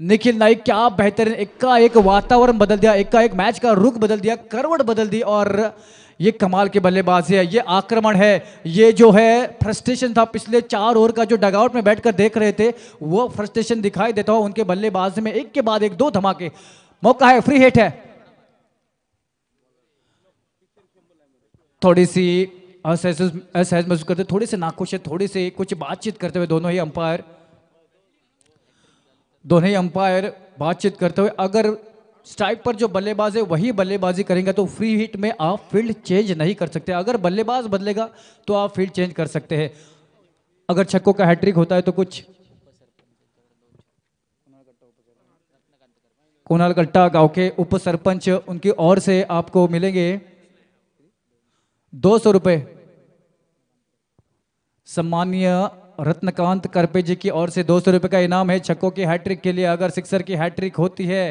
निखिल नाइक क्या बेहतरीन, इक्का एक वातावरण बदल दिया, इक्का एक मैच का रुख बदल दिया, करवट बदल दी और ये कमाल के बल्लेबाजी है, ये आक्रमण है, ये जो है फ्रस्ट्रेशन था, पिछले चार ओवर का जो डगआउट में बैठकर देख रहे थे, वो फ्रस्ट्रेशन दिखाई देता हो उनके बल्लेबाजी में। एक के बाद एक, दो धमाके। मौका है फ्री हिट है। थोड़ी सी असहज महसूस करते, थोड़ी सी नाखुश है, थोड़ी सी कुछ बातचीत करते हुए दोनों ही अंपायर दोनों ही अंपायर बातचीत करते हुए, अगर स्ट्राइक पर जो बल्लेबाज है, वही बल्लेबाजी करेंगे। तो फ्री हिट में आप फ़ील्ड चेंज नहीं कर सकते। अगर बल्लेबाज बदलेगा तो आप फ़ील्ड चेंज कर सकते हैं। अगर छक्कों का हैट्रिक होता है तो कुछ। कुणाल कट्टा गाँव के उप सरपंच उनकी ओर से आपको मिलेंगे दो सौ रुपये सम्मानीय रत्नकांत करपे जी की ओर से दो सौ रुपये का इनाम है। छक्कों की हैट्रिक के लिए अगर सिक्सर की हैट्रिक होती है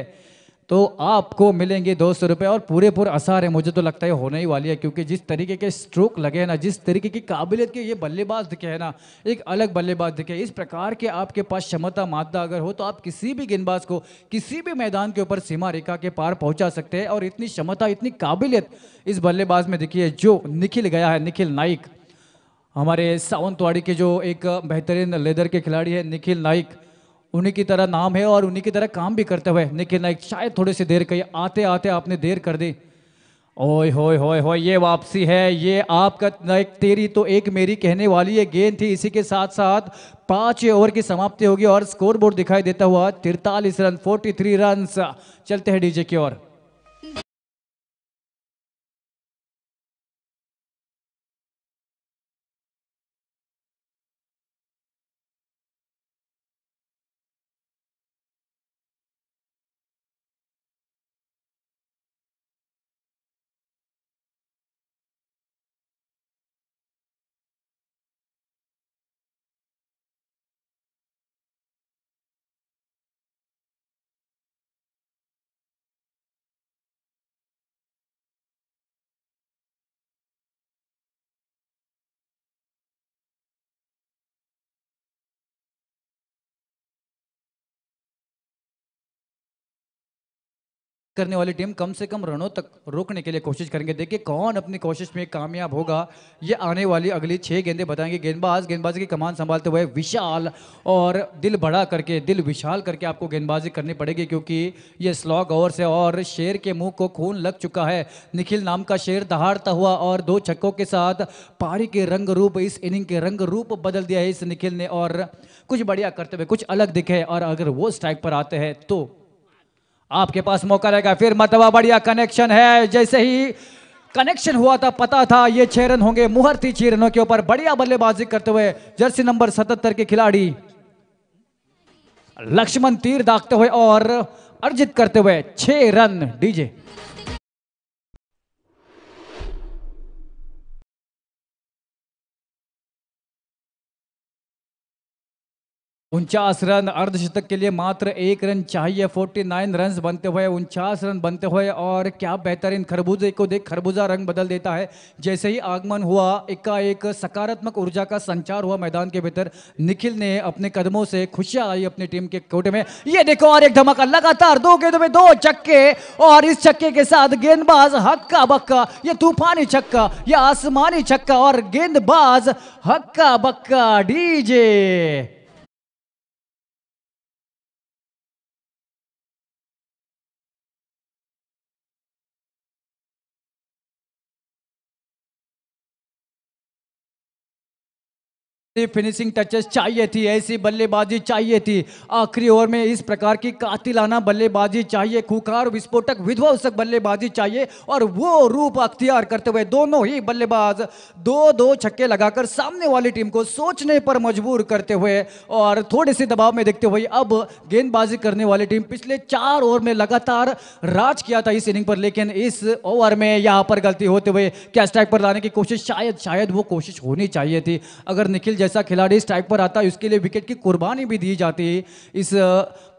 तो आपको मिलेंगे दो सौ रुपये और पूरे पूरे आसार है। मुझे तो लगता है होने ही वाली है, क्योंकि जिस तरीके के स्ट्रोक लगे हैं ना, जिस तरीके की काबिलियत के ये बल्लेबाज दिखे हैं ना, एक अलग बल्लेबाज दिखे इस प्रकार के आपके पास क्षमता मादा अगर हो तो आप किसी भी गेंदबाज को, किसी भी मैदान के ऊपर सीमा रेखा के पार पहुँचा सकते हैं। और इतनी क्षमता, इतनी काबिलियत इस बल्लेबाज में दिखी है, जो निखिल गया है, निखिल नाइक। हमारे सावंतवाड़ी के जो एक बेहतरीन लेदर के खिलाड़ी है, निखिल नाइक। उन्हीं की तरह नाम है और उन्हीं की तरह काम भी करते हुए। लेकिन शायद थोड़ी सी देर कही आते आते आपने देर कर दी। ओए, होए होए होए, ये वापसी है, ये आपका लाइक तेरी तो एक मेरी कहने वाली ये गेंद थी। इसी के साथ साथ पाँच ओवर की समाप्ति होगी और स्कोरबोर्ड दिखाई देता हुआ तिरतालीस रन 43 रन चलते हैं डीजे की ओर। करने वाली टीम कम से कम रनों तक रोकने के लिए कोशिश करेंगे। देखिए, कौन अपनी कोशिश में कामयाब होगा? ये आने वाली अगली छह गेंदें बताएँगे। गेंदबाज, गेंदबाजी की कमान संभालते हुए विशाल और दिल बड़ा करके, दिल विशाल करके आपको गेंदबाजी करनी पड़ेगी क्योंकि ये स्लॉग ओवर से और शेर के मुँह को खून लग चुका है। निखिल नाम का शेर दहाड़ता हुआ और दो छक्कों के साथ पारी के रंग रूप, इस इनिंग के रंग रूप बदल दिया है इस निखिल ने और कुछ बढ़िया करते हुए कुछ अलग दिखे और अगर वो स्ट्राइक पर आते हैं तो आपके पास मौका रहेगा। फिर मतवा बढ़िया कनेक्शन है। जैसे ही कनेक्शन हुआ था, पता था ये छह रन होंगे मुहर थी छह रनों के ऊपर। बढ़िया बल्लेबाजी करते हुए जर्सी नंबर सतहत्तर के खिलाड़ी लक्ष्मण तीर दागते हुए और अर्जित करते हुए छह रन। डीजे। उनचास रन अर्धशतक के लिए मात्र एक रन चाहिए। 49 रन बनते हुए, उनचास रन बनते हुए और क्या बेहतरीन खरबूजे को देख खरबूजा रंग बदल देता है। जैसे ही आगमन हुआ, एकाएक सकारात्मक ऊर्जा का संचार हुआ मैदान के भीतर। निखिल ने अपने कदमों से खुशियाँ आई अपनी टीम के कोटे में। ये देखो और एक धमाका, लगातार दो गेंदों में दो चक्के और इस छक्के के साथ गेंदबाज हक्का बक्का ये तूफानी छक्का, ये आसमानी छक्का और गेंदबाज हक्का बक्का डीजे। फिनिशिंग टचेस चाहिए थी, ऐसी बल्लेबाजी चाहिए थी। आखिरी ओवर में इस प्रकार की कातिलाना बल्लेबाजी चाहिए खुकार विस्फोटक विध्वंसक बल्लेबाजी चाहिए और वो रूप अख्तियार करते हुए दोनों ही बल्लेबाज दो दो छक्के लगाकर सामने वाली टीम को सोचने पर मजबूर करते हुए और थोड़े से दबाव में देखते हुए अब गेंदबाजी करने वाली टीम पिछले चार ओवर में लगातार राज किया था इस इनिंग पर, लेकिन इस ओवर में यहाँ पर गलती होते हुए स्ट्राइक पर लाने की कोशिश शायद शायद वो कोशिश होनी चाहिए थी। अगर निखिल जैसा खिलाड़ी स्ट्राइक पर आता है, उसके लिए विकेट की कुर्बानी भी दी जाती है। इस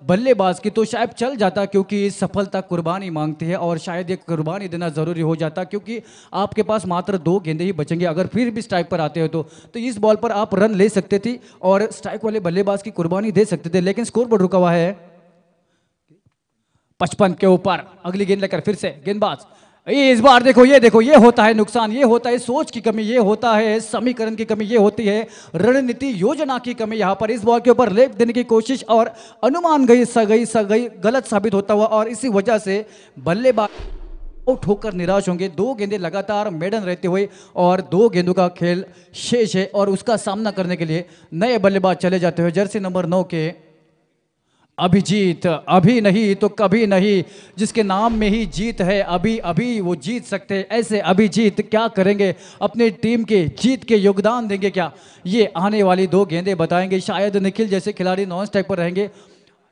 बल्लेबाज की तो शायद चल जाता क्योंकि सफलता कुर्बानी मांगती है और शायद ये कुर्बानी देना ज़रूरी हो जाता क्योंकि आपके पास मात्र दो गेंदे ही बचेंगे। अगर फिर भी स्ट्राइक पर आते हो तो तो इस बॉल पर आप रन ले सकते थे और स्ट्राइक वाले बल्लेबाज की कुर्बानी दे सकते थे, लेकिन स्कोर बोर्ड रुका हुआ है पचपन के ऊपर। अगली गेंद लेकर फिर से गेंदबाज। ये इस बार देखो, ये देखो, ये होता है नुकसान, ये होता है सोच की कमी, ये होता है समीकरण की कमी, ये होती है रणनीति योजना की कमी यहाँ पर। इस बॉल के ऊपर लेप देने की कोशिश और अनुमान गई, सगई सगई, गलत साबित होता हुआ और इसी वजह से बल्लेबाज आउट होकर निराश होंगे। दो गेंदे लगातार मेडन रहते हुए और दो गेंदों का खेल शेष है और उसका सामना करने के लिए नए बल्लेबाज चले जाते हुए जर्सी नंबर नौ के अभिजीत, अभी नहीं तो कभी नहीं। जिसके नाम में ही जीत है, अभी अभी वो जीत सकते हैं। ऐसे अभिजीत क्या करेंगे? अपने टीम के, जीत के योगदान देंगे क्या? ये आने वाली दो गेंदें बताएँगे। शायद निखिल जैसे खिलाड़ी नॉन स्ट्राइक पर रहेंगे।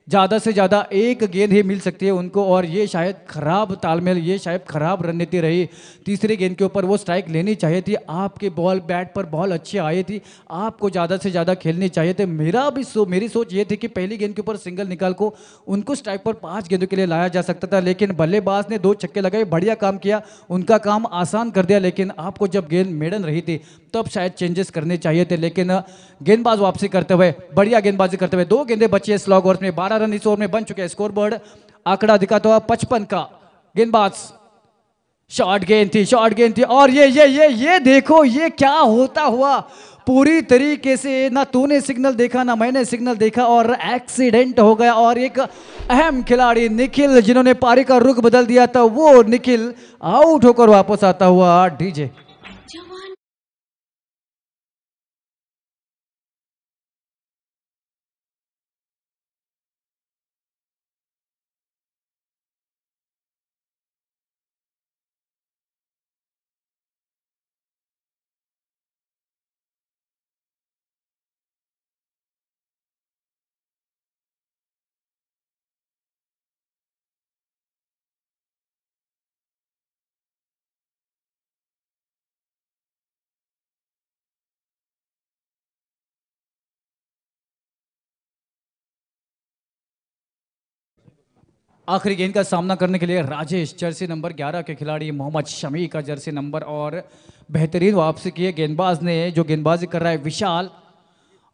ज़्यादा से ज़्यादा एक गेंद ही मिल सकती है उनको, और ये शायद खराब तालमेल, ये शायद खराब रणनीति रही। तीसरी गेंद के ऊपर वो स्ट्राइक लेनी चाहिए थी। आपके बॉल बैट पर बॉल अच्छी आई थी। आपको ज़्यादा से ज़्यादा खेलनी चाहिए थे। मेरा भी सो, मेरी सोच ये थी कि पहली गेंद के ऊपर सिंगल निकाल को उनको स्ट्राइक पर पाँच गेंदों के लिए लाया जा सकता था, लेकिन बल्लेबाज ने दो छक्के लगाए, बढ़िया काम किया, उनका काम आसान कर दिया, लेकिन आपको जब गेंद मेडन रही थी, तब शायद चेंजेस करने चाहिए थे। लेकिन गेंदबाज वापसी करते हुए, बढ़िया गेंदबाजी करते हुए, दो गेंदे बची स्लॉग ओवर में, बारह रन इस ओवर में बन चुके हैं स्कोर बोर्ड आंकड़ा दिखाता हुआ पचपन का। गेंदबाज शॉर्ट गेंद थी शॉर्ट गेंद थी। और ये ये ये ये देखो, ये क्या होता हुआ? पूरी तरीके से ना तूने सिग्नल देखा, ना मैंने सिग्नल देखा और एक्सीडेंट हो गया। और एक अहम खिलाड़ी निखिल, जिन्होंने पारी का रुख बदल दिया था, वो निखिल आउट होकर वापस आता हुआ डीजे। आखिरी गेंद का सामना करने के लिए राजेश, जर्सी नंबर 11 के खिलाड़ी मोहम्मद शमी का जर्सी नंबर और बेहतरीन वापसी की गेंदबाज ने, जो गेंदबाजी कर रहा है विशाल।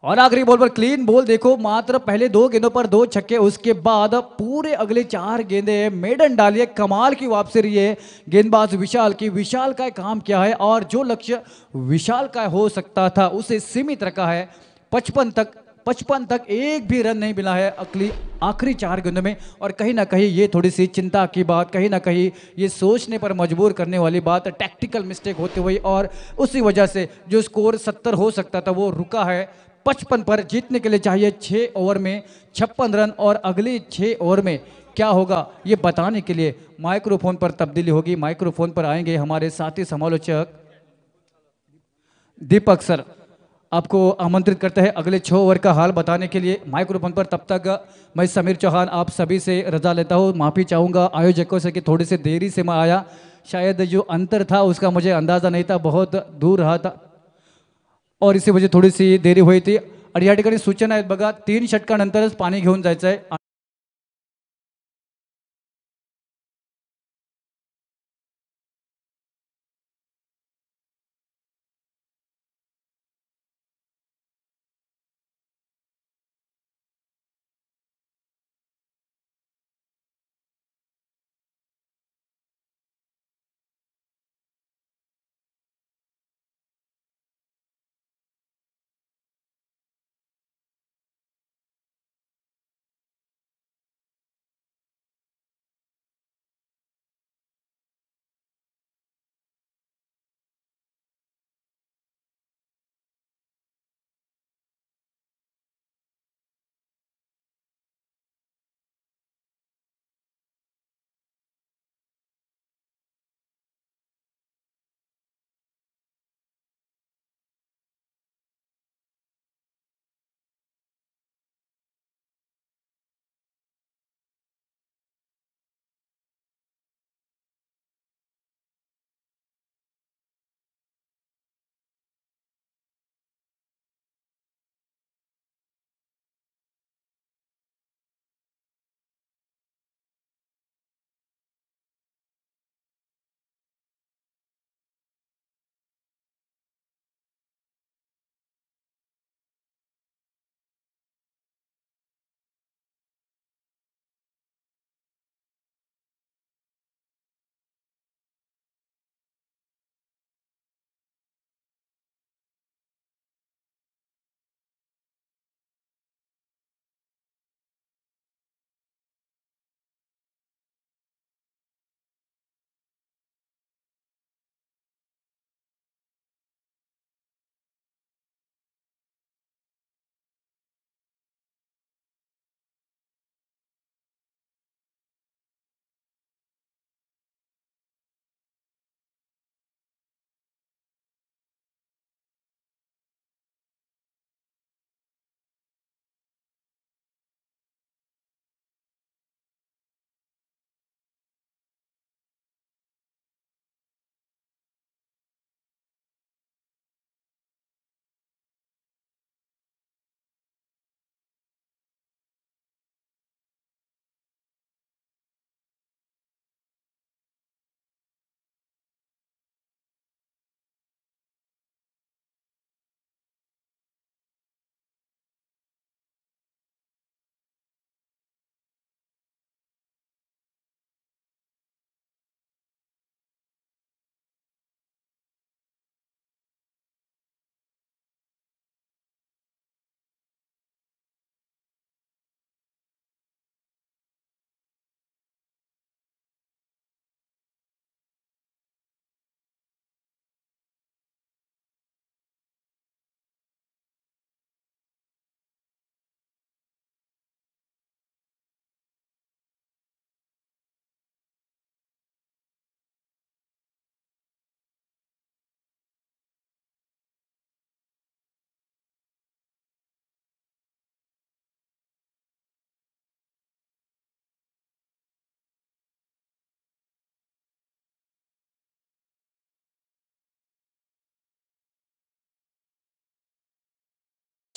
और आखिरी बॉल पर क्लीन बॉल देखो, मात्र पहले दो गेंदों पर दो छक्के, उसके बाद पूरे अगले चार गेंदे मेडन डालिए, कमाल की वापसी रही है गेंदबाज विशाल की। विशाल का काम क्या है? और जो लक्ष्य विशाल का हो सकता था, उसे सीमित रखा है। पचपन तक पचपन तक एक भी रन नहीं मिला है अगली आखिरी चार गेंदों में। और कहीं ना कहीं ये थोड़ी सी चिंता की बात, कहीं ना कहीं ये सोचने पर मजबूर करने वाली बात टैक्टिकल मिस्टेक होते हुए। और उसी वजह से जो स्कोर सत्तर हो सकता था, वो रुका है पचपन पर। जीतने के लिए चाहिए छः ओवर में छप्पन रन। और अगले छः ओवर में क्या होगा, ये बताने के लिए माइक्रोफोन पर तब्दीली होगी। माइक्रोफोन पर आएँगे हमारे साथी समालोचक दीपक सर। आपको आमंत्रित करते हैं अगले छः ओवर का हाल बताने के लिए माइक्रोफोन पर तब तक मैं समीर चौहान आप सभी से रजा लेता हूँ। माफ़ी चाहूँगा। आयोजकों से कि थोड़ी सी देरी से मैं आया। शायद जो अंतर था उसका मुझे अंदाज़ा नहीं था। बहुत दूर रहा था। और इसी वजह थोडी सी देरी हुई थी। और यह सूचना है, बगा तीन षटकानंतरच घेऊन जायचं आहे।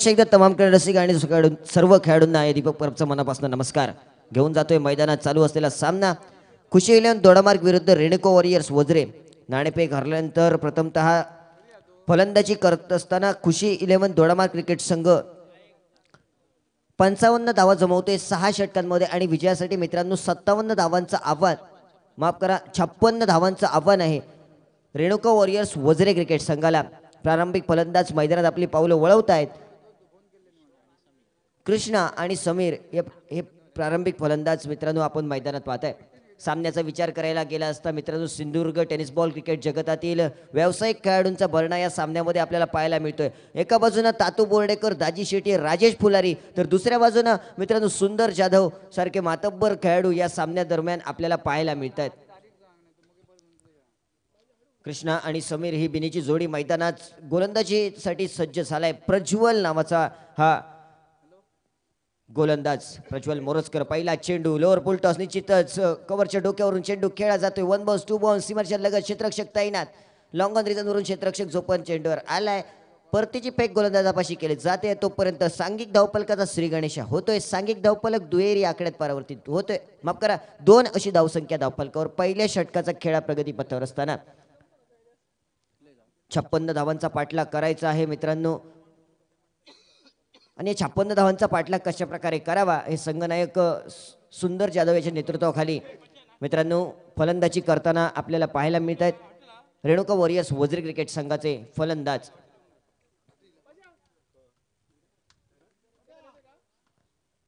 पुन्हा एकदा तमाम खेळ रसिक आणि खेळाडू सर्व खेळाडूंना या दीपक परबचा मनापासून नमस्कार. घेऊन जातोय मैदानात चालू असलेला सामना. खुशी इलेव्हन दोडामार्ग विरुद्ध रेणुको वॉरियर्स वजरे. नाणेफेक हरल्यानंतर प्रथमतः फलंदाजी करत असताना खुशी इलेव्हन दोडामार्ग क्रिकेट संघ पंचावन्न धावा जमवतोय सहा षटकांमध्ये आणि विजयासाठी मित्रांनो सत्तावन्न धावांचं आव्हान. माफ करा छप्पन्न धावांचं आव्हान आहे रेणुका वॉरियर्स वजरे क्रिकेट संघाला. प्रारंभिक फलंदाज मैदानात आपली पावलं वळवत आहेत कृष्णा आणि समीर हे हे प्रारंभिक फलंदाज मित्रांनो आपण मैदानात पाहत आहे सामन्याचा विचार करायला गेला असता मित्रांनो सिंधुदुर्ग टेनिस बॉल क्रिकेट जगतातील व्यावसायिक खेळाडूंचा भरणा या सामन्यामध्ये आपल्याला पाहायला मिळतोय. एका बाजूनं तातू बोर्डेकर दाजी शेट्टी राजेश फुलारी तर दुसऱ्या बाजूनं मित्रांनो सुंदर जाधव सारखे मातब्बर खेळाडू या सामन्यादरम्यान आपल्याला पाहायला मिळत आहेत कृष्णा आणि समीर ही बिनीची जोडी मैदानात गोलंदाजीसाठी सज्ज झालाय. प्रज्वल नावाचा हा गोलंदाज प्रज्वल मोरजकर पहिला चेंडू लोअर पुल टॉस निश्चितच कवरच्या डोक्यावरून चेंडू खेळला जातोय. वन बॉल्स टू बॉल्स सीमाच्या लगत क्षेत्रक्षक तैनात. लॉंग ऑन रिझनवरून क्षेत्रक्षक झोपन चेंडूवर आलाय परतीची फेक गोलंदाजापाशी केली जाते. तोपर्यंत सांघिक धावपलकाचा श्री गणेश होतोय. सांघिक धावपलक दुहेरी आकड्यात परावर्तित होतोय. माफ करा दोन अशी धावसंख्या धावपलकावर पहिल्या षटकाचा खेळा प्रगतीपथावर असताना. छप्पन्न धावांचा पाठलाग करायचा आहे मित्रांनो. आणि या छप्पन्न धावांचा पाठलाग कशा प्रकारे करावा हे संघनायक सुंदर जाधव याच्या नेतृत्वाखाली मित्रांनो फलंदाजी करताना आपल्याला पाहायला मिळत आहेत रेणुका वॉरियर्स वज्री क्रिकेट संघाचे फलंदाज.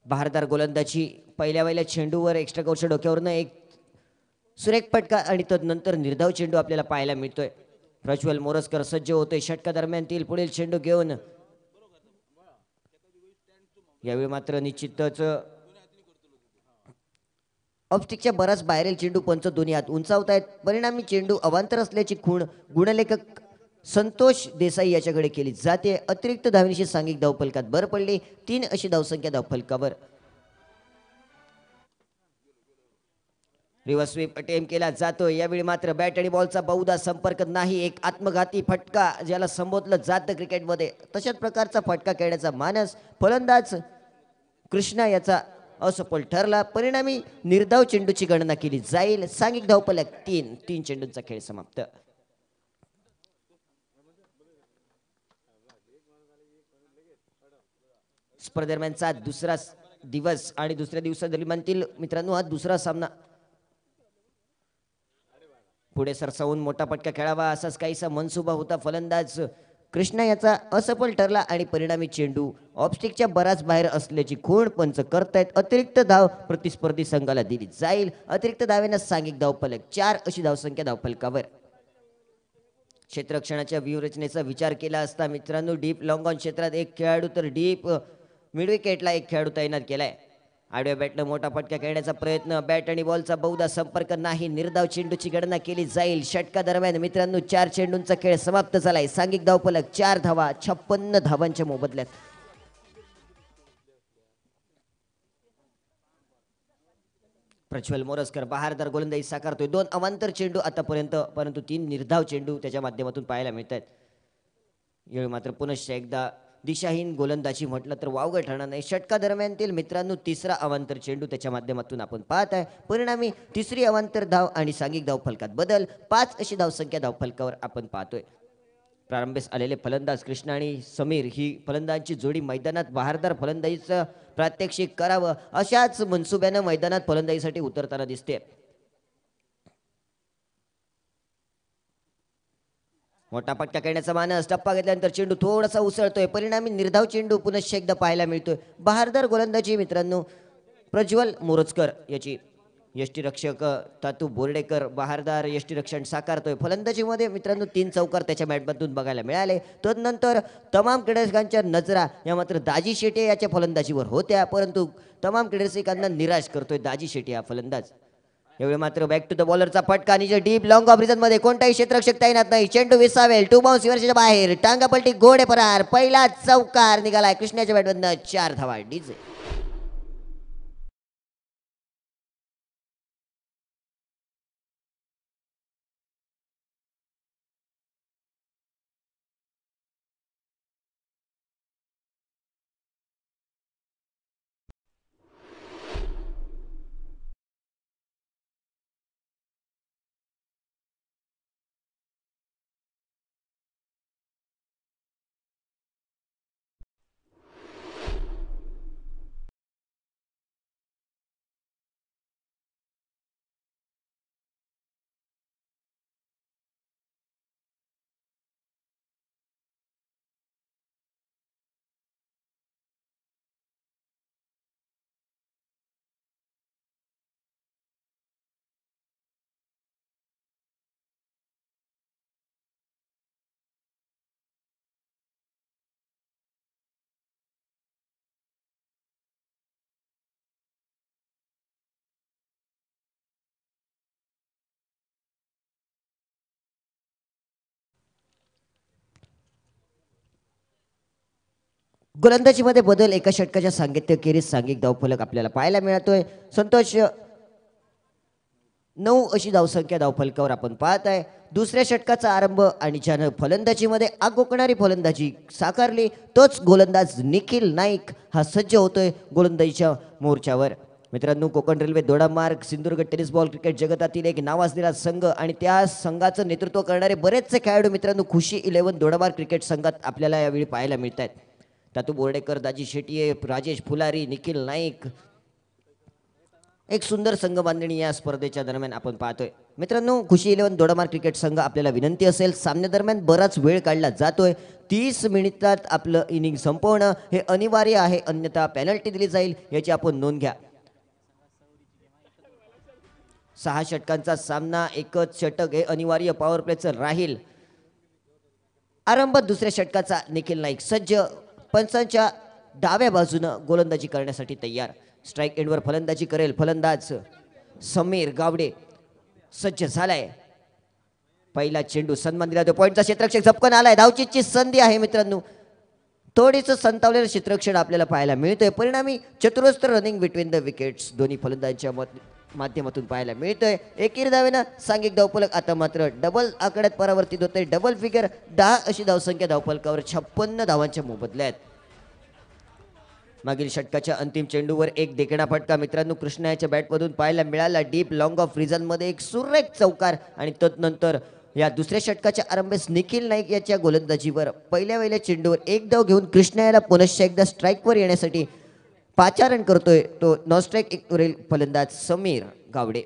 बहारदार गोलंदाजी पहिल्या पहिल्या चेंडूवर एक्स्ट्रा कोरच्या डोक्यावरनं एक सुरेख पटका आणि तदनंतर निर्धाव चेंडू आपल्याला पाहायला मिळतोय. प्रज्वल मोरसकर सज्ज होतोय. षटका दरम्यानतील पुढील चेंडू घेऊन यावेळी मात्र निश्चितच ऑपस्टिकच्या बराच बाहेरील चेंडू पंच दोन्ही हात उंचावत आहेत. परिणामी चेंडू अवांतर असल्याची खूण गुणलेखक संतोष देसाई याच्याकडे केली जाते. अतिरिक्त धावनीशी सांघिक धावफलकात भर पडली. तीन अशी धावसंख्या धावफलकावर रिव्हर्स स्वीप अटेम्प केला जातो. यावेळी मात्र बॅट आणि बॉलचा बहुधा संपर्क नाही एक आत्मघाती फटका ज्याला संबोधलं जातं क्रिकेटमध्ये. तशाच प्रकारचा फटका खेळण्याचा मानस फलंदाज कृष्णा याचा असफल ठरला. परिणामी निर्धाव चेंडूची गणना केली जाईल. सांघिक धावपल्या तीन तीन चेंडूंचा खेळ समाप्त. स्पर्धेदरम्यानचा दुसरा दिवस आणि दुसऱ्या दिवसादरम्यानतील मित्रांनो हा दुसरा सामना पुढे सरसावून मोठा फटका खेळावा असाच काहीसा मनसुबा होता फलंदाज. कृष्णा याचा असफल ठरला आणि परिणामी चेंडू ऑपस्टिकच्या बराच बाहेर असल्याची खूण पंच करतायत. अतिरिक्त धाव प्रतिस्पर्धी संघाला दिली जाईल. अतिरिक्त धावेनं सांघिक धावफलक चार अशी धावसंख्या धावफलकावर क्षेत्रक्षणाच्या व्यूहरचनेचा विचार केला असता मित्रांनो डीप लॉंग ऑन क्षेत्रात एक खेळाडू तर डीप मिडविकेटला एक खेळाडू तैनात केलाय. आडव्या बॅटनं मोठा फटका खेळण्याचा प्रयत्न. बॅट आणि बॉलचा बहुधा संपर्क नाही. निर्धाव चेंडूची गणना केली जाईल. षटका दरम्यान मित्रांनो चार चेंडूंचा खेळ समाप्त झालाय. सांघिक धावफलक चार धावा छप्पन्न धावांच्या मोबदल्यात. प्रज्वल मोरसकर बहारदार गोलंदाजी साकारतोय. दोन अवांतर चेंडू आतापर्यंत परंतु तीन निर्धाव चेंडू त्याच्या माध्यमातून पाहायला मिळत आहेत मात्र पुनश्च एकदा दिशाहीन गोलंदाजी म्हटलं तर वावगं ठरणार नाही. षटका दरम्यानतील मित्रांनो तिसरा अवांतर चेंडू त्याच्या माध्यमातून आपण पाहत आहे. परिणामी तिसरी अवांतर धाव आणि सांघिक धावफलकात बदल. पाच अशी धावसंख्या धावफलकावर आपण पाहतोय. प्रारंभीस आलेले फलंदाज कृष्णा आणि समीर ही फलंदाजांची जोडी मैदानात बहारदार फलंदाजीचं प्रात्यक्षिक करावं अशाच मनसुब्यानं मैदानात फलंदाजीसाठी उतरताना दिसते मोठा फटका खेळण्याचा मानस टप्पा घेतल्यानंतर चेंडू थोडासा उसळतोय. परिणामी निर्धाव चेंडू पुनश्च एकदा पाहायला मिळतोय. बहारदार गोलंदाजी मित्रांनो प्रज्वल मोरजकर याची. यष्टीरक्षक तातू बोर्डेकर बहारदार यष्टीरक्षण साकारतोय. फलंदाजीमध्ये मित्रांनो तीन चौकार त्याच्या मॅटमधून बघायला मिळाले. तदनंतर तमाम क्रीडकांच्या नजरा या मात्र दाजी शेटे याच्या फलंदाजीवर होत्या. परंतु तमाम क्रीडसिकांना निराश करतोय दाजी शेटे हा फलंदाज. यावेळी मात्र बॅक टू द बॉलरचा फटका. आणि डीप लॉंग ऑफमध्ये कोणताही क्षेत्रक्षक तैनात नाही. चेंडू विसावेल. टू बाउन्स वर्षाच्या बाहेर. टांगापलटी घोडे परार पहिला चौकार निघालाय. कृष्णाच्या बॅटमधनं चार धावा. डीजे गोलंदाजीमध्ये बदल एका षटकाच्या सांगित्यखेरीज सांघिक धावफलक आपल्याला पाहायला मिळतोय. संतोष नऊ अशी धावसंख्या धावफलकावर आपण पाहत आहे. दुसऱ्या षटकाचा आरंभ आणि ज्यानं फलंदाजीमध्ये आगोकणारी फलंदाजी साकारली तोच गोलंदाज निखिल नाईक हा सज्ज होतोय गोलंदाजीच्या मोर्चावर. मित्रांनो Konkan railway Dodamarg Sindhudurg tennis ball cricket जगतातील एक नावाजलेला संघ आणि त्या संघाचं नेतृत्व करणारे बरेचसे खेळाडू मित्रांनो खुशी इलेव्हन दोडामार्ग क्रिकेट संघात आपल्याला यावेळी पाहायला मिळत आहेत तातू बोर्डेकर दाजी शेटिये राजेश फुलारी निखिल नाईक. एक सुंदर संघ बांधणी या स्पर्धेच्या दरम्यान आपण पाहतोय. मित्रांनो खुशी इलेव्हन दोडामार क्रिकेट संघ आपल्याला विनंती असेल. सामन्यादरम्यान बराच वेळ काढला जातोय. तीस मिनिटात आपलं इनिंग संपवणं हे अनिवार्य आहे. अन्यथा पेनल्टी दिली जाईल याची आपण नोंद घ्या. सहा षटकांचा सामना एकच षटक हे अनिवार्य पॉवर प्लेचं राहील. आरंभ दुसऱ्या षटकाचा निखिल नाईक सज्ज. पंचांच्या डाव्या बाजूनं गोलंदाजी करण्यासाठी तयार. स्ट्राईक एंडवर फलंदाजी करेल. फलंदाज समीर गावडे सज्ज झालाय. पहिला चेंडू सन्मान दिला. तो पॉईंटचा क्षेत्रक्षक झपकन आलाय. धावचीची संधी आहे मित्रांनो. थोडीच संतावलेलं क्षेत्रक्षण आपल्याला पाहायला मिळतोय. परिणामी चतुरस्त्र रनिंग बिटवीन द विकेट्स दोन्ही फलंदाजांच्या मत माध्यमातून पाहायला मिळतोय. एकेरी धावेनं सांघिक धावफलक आता मात्र डबल आकड्यात परावर्तित आहे डबल फिगर दहा अशी धावसंख्या धावफलकावर छप्पन्न धावांच्या मोबदल्या आहेत. मागील षटकाच्या अंतिम चेंडूवर एक देखणा फटका. मित्रांनो कृष्णा याच्या बॅटमधून पाहायला मिळाला डीप लॉंग ऑफमध्ये एक सुरेख चौकार आणि तदनंतर या दुसऱ्या षटकाच्या आरंभेस निखिल नाईक याच्या गोलंदाजीवर पहिल्या वेळेला चेंडूवर एक धाव घेऊन कृष्णा याला पुनश्च एकदा स्ट्राईकवर येण्यासाठी पाचारण करतोय तो नॉस्ट्रेक स्ट्राईक वरील फलंदाज समीर गावडे.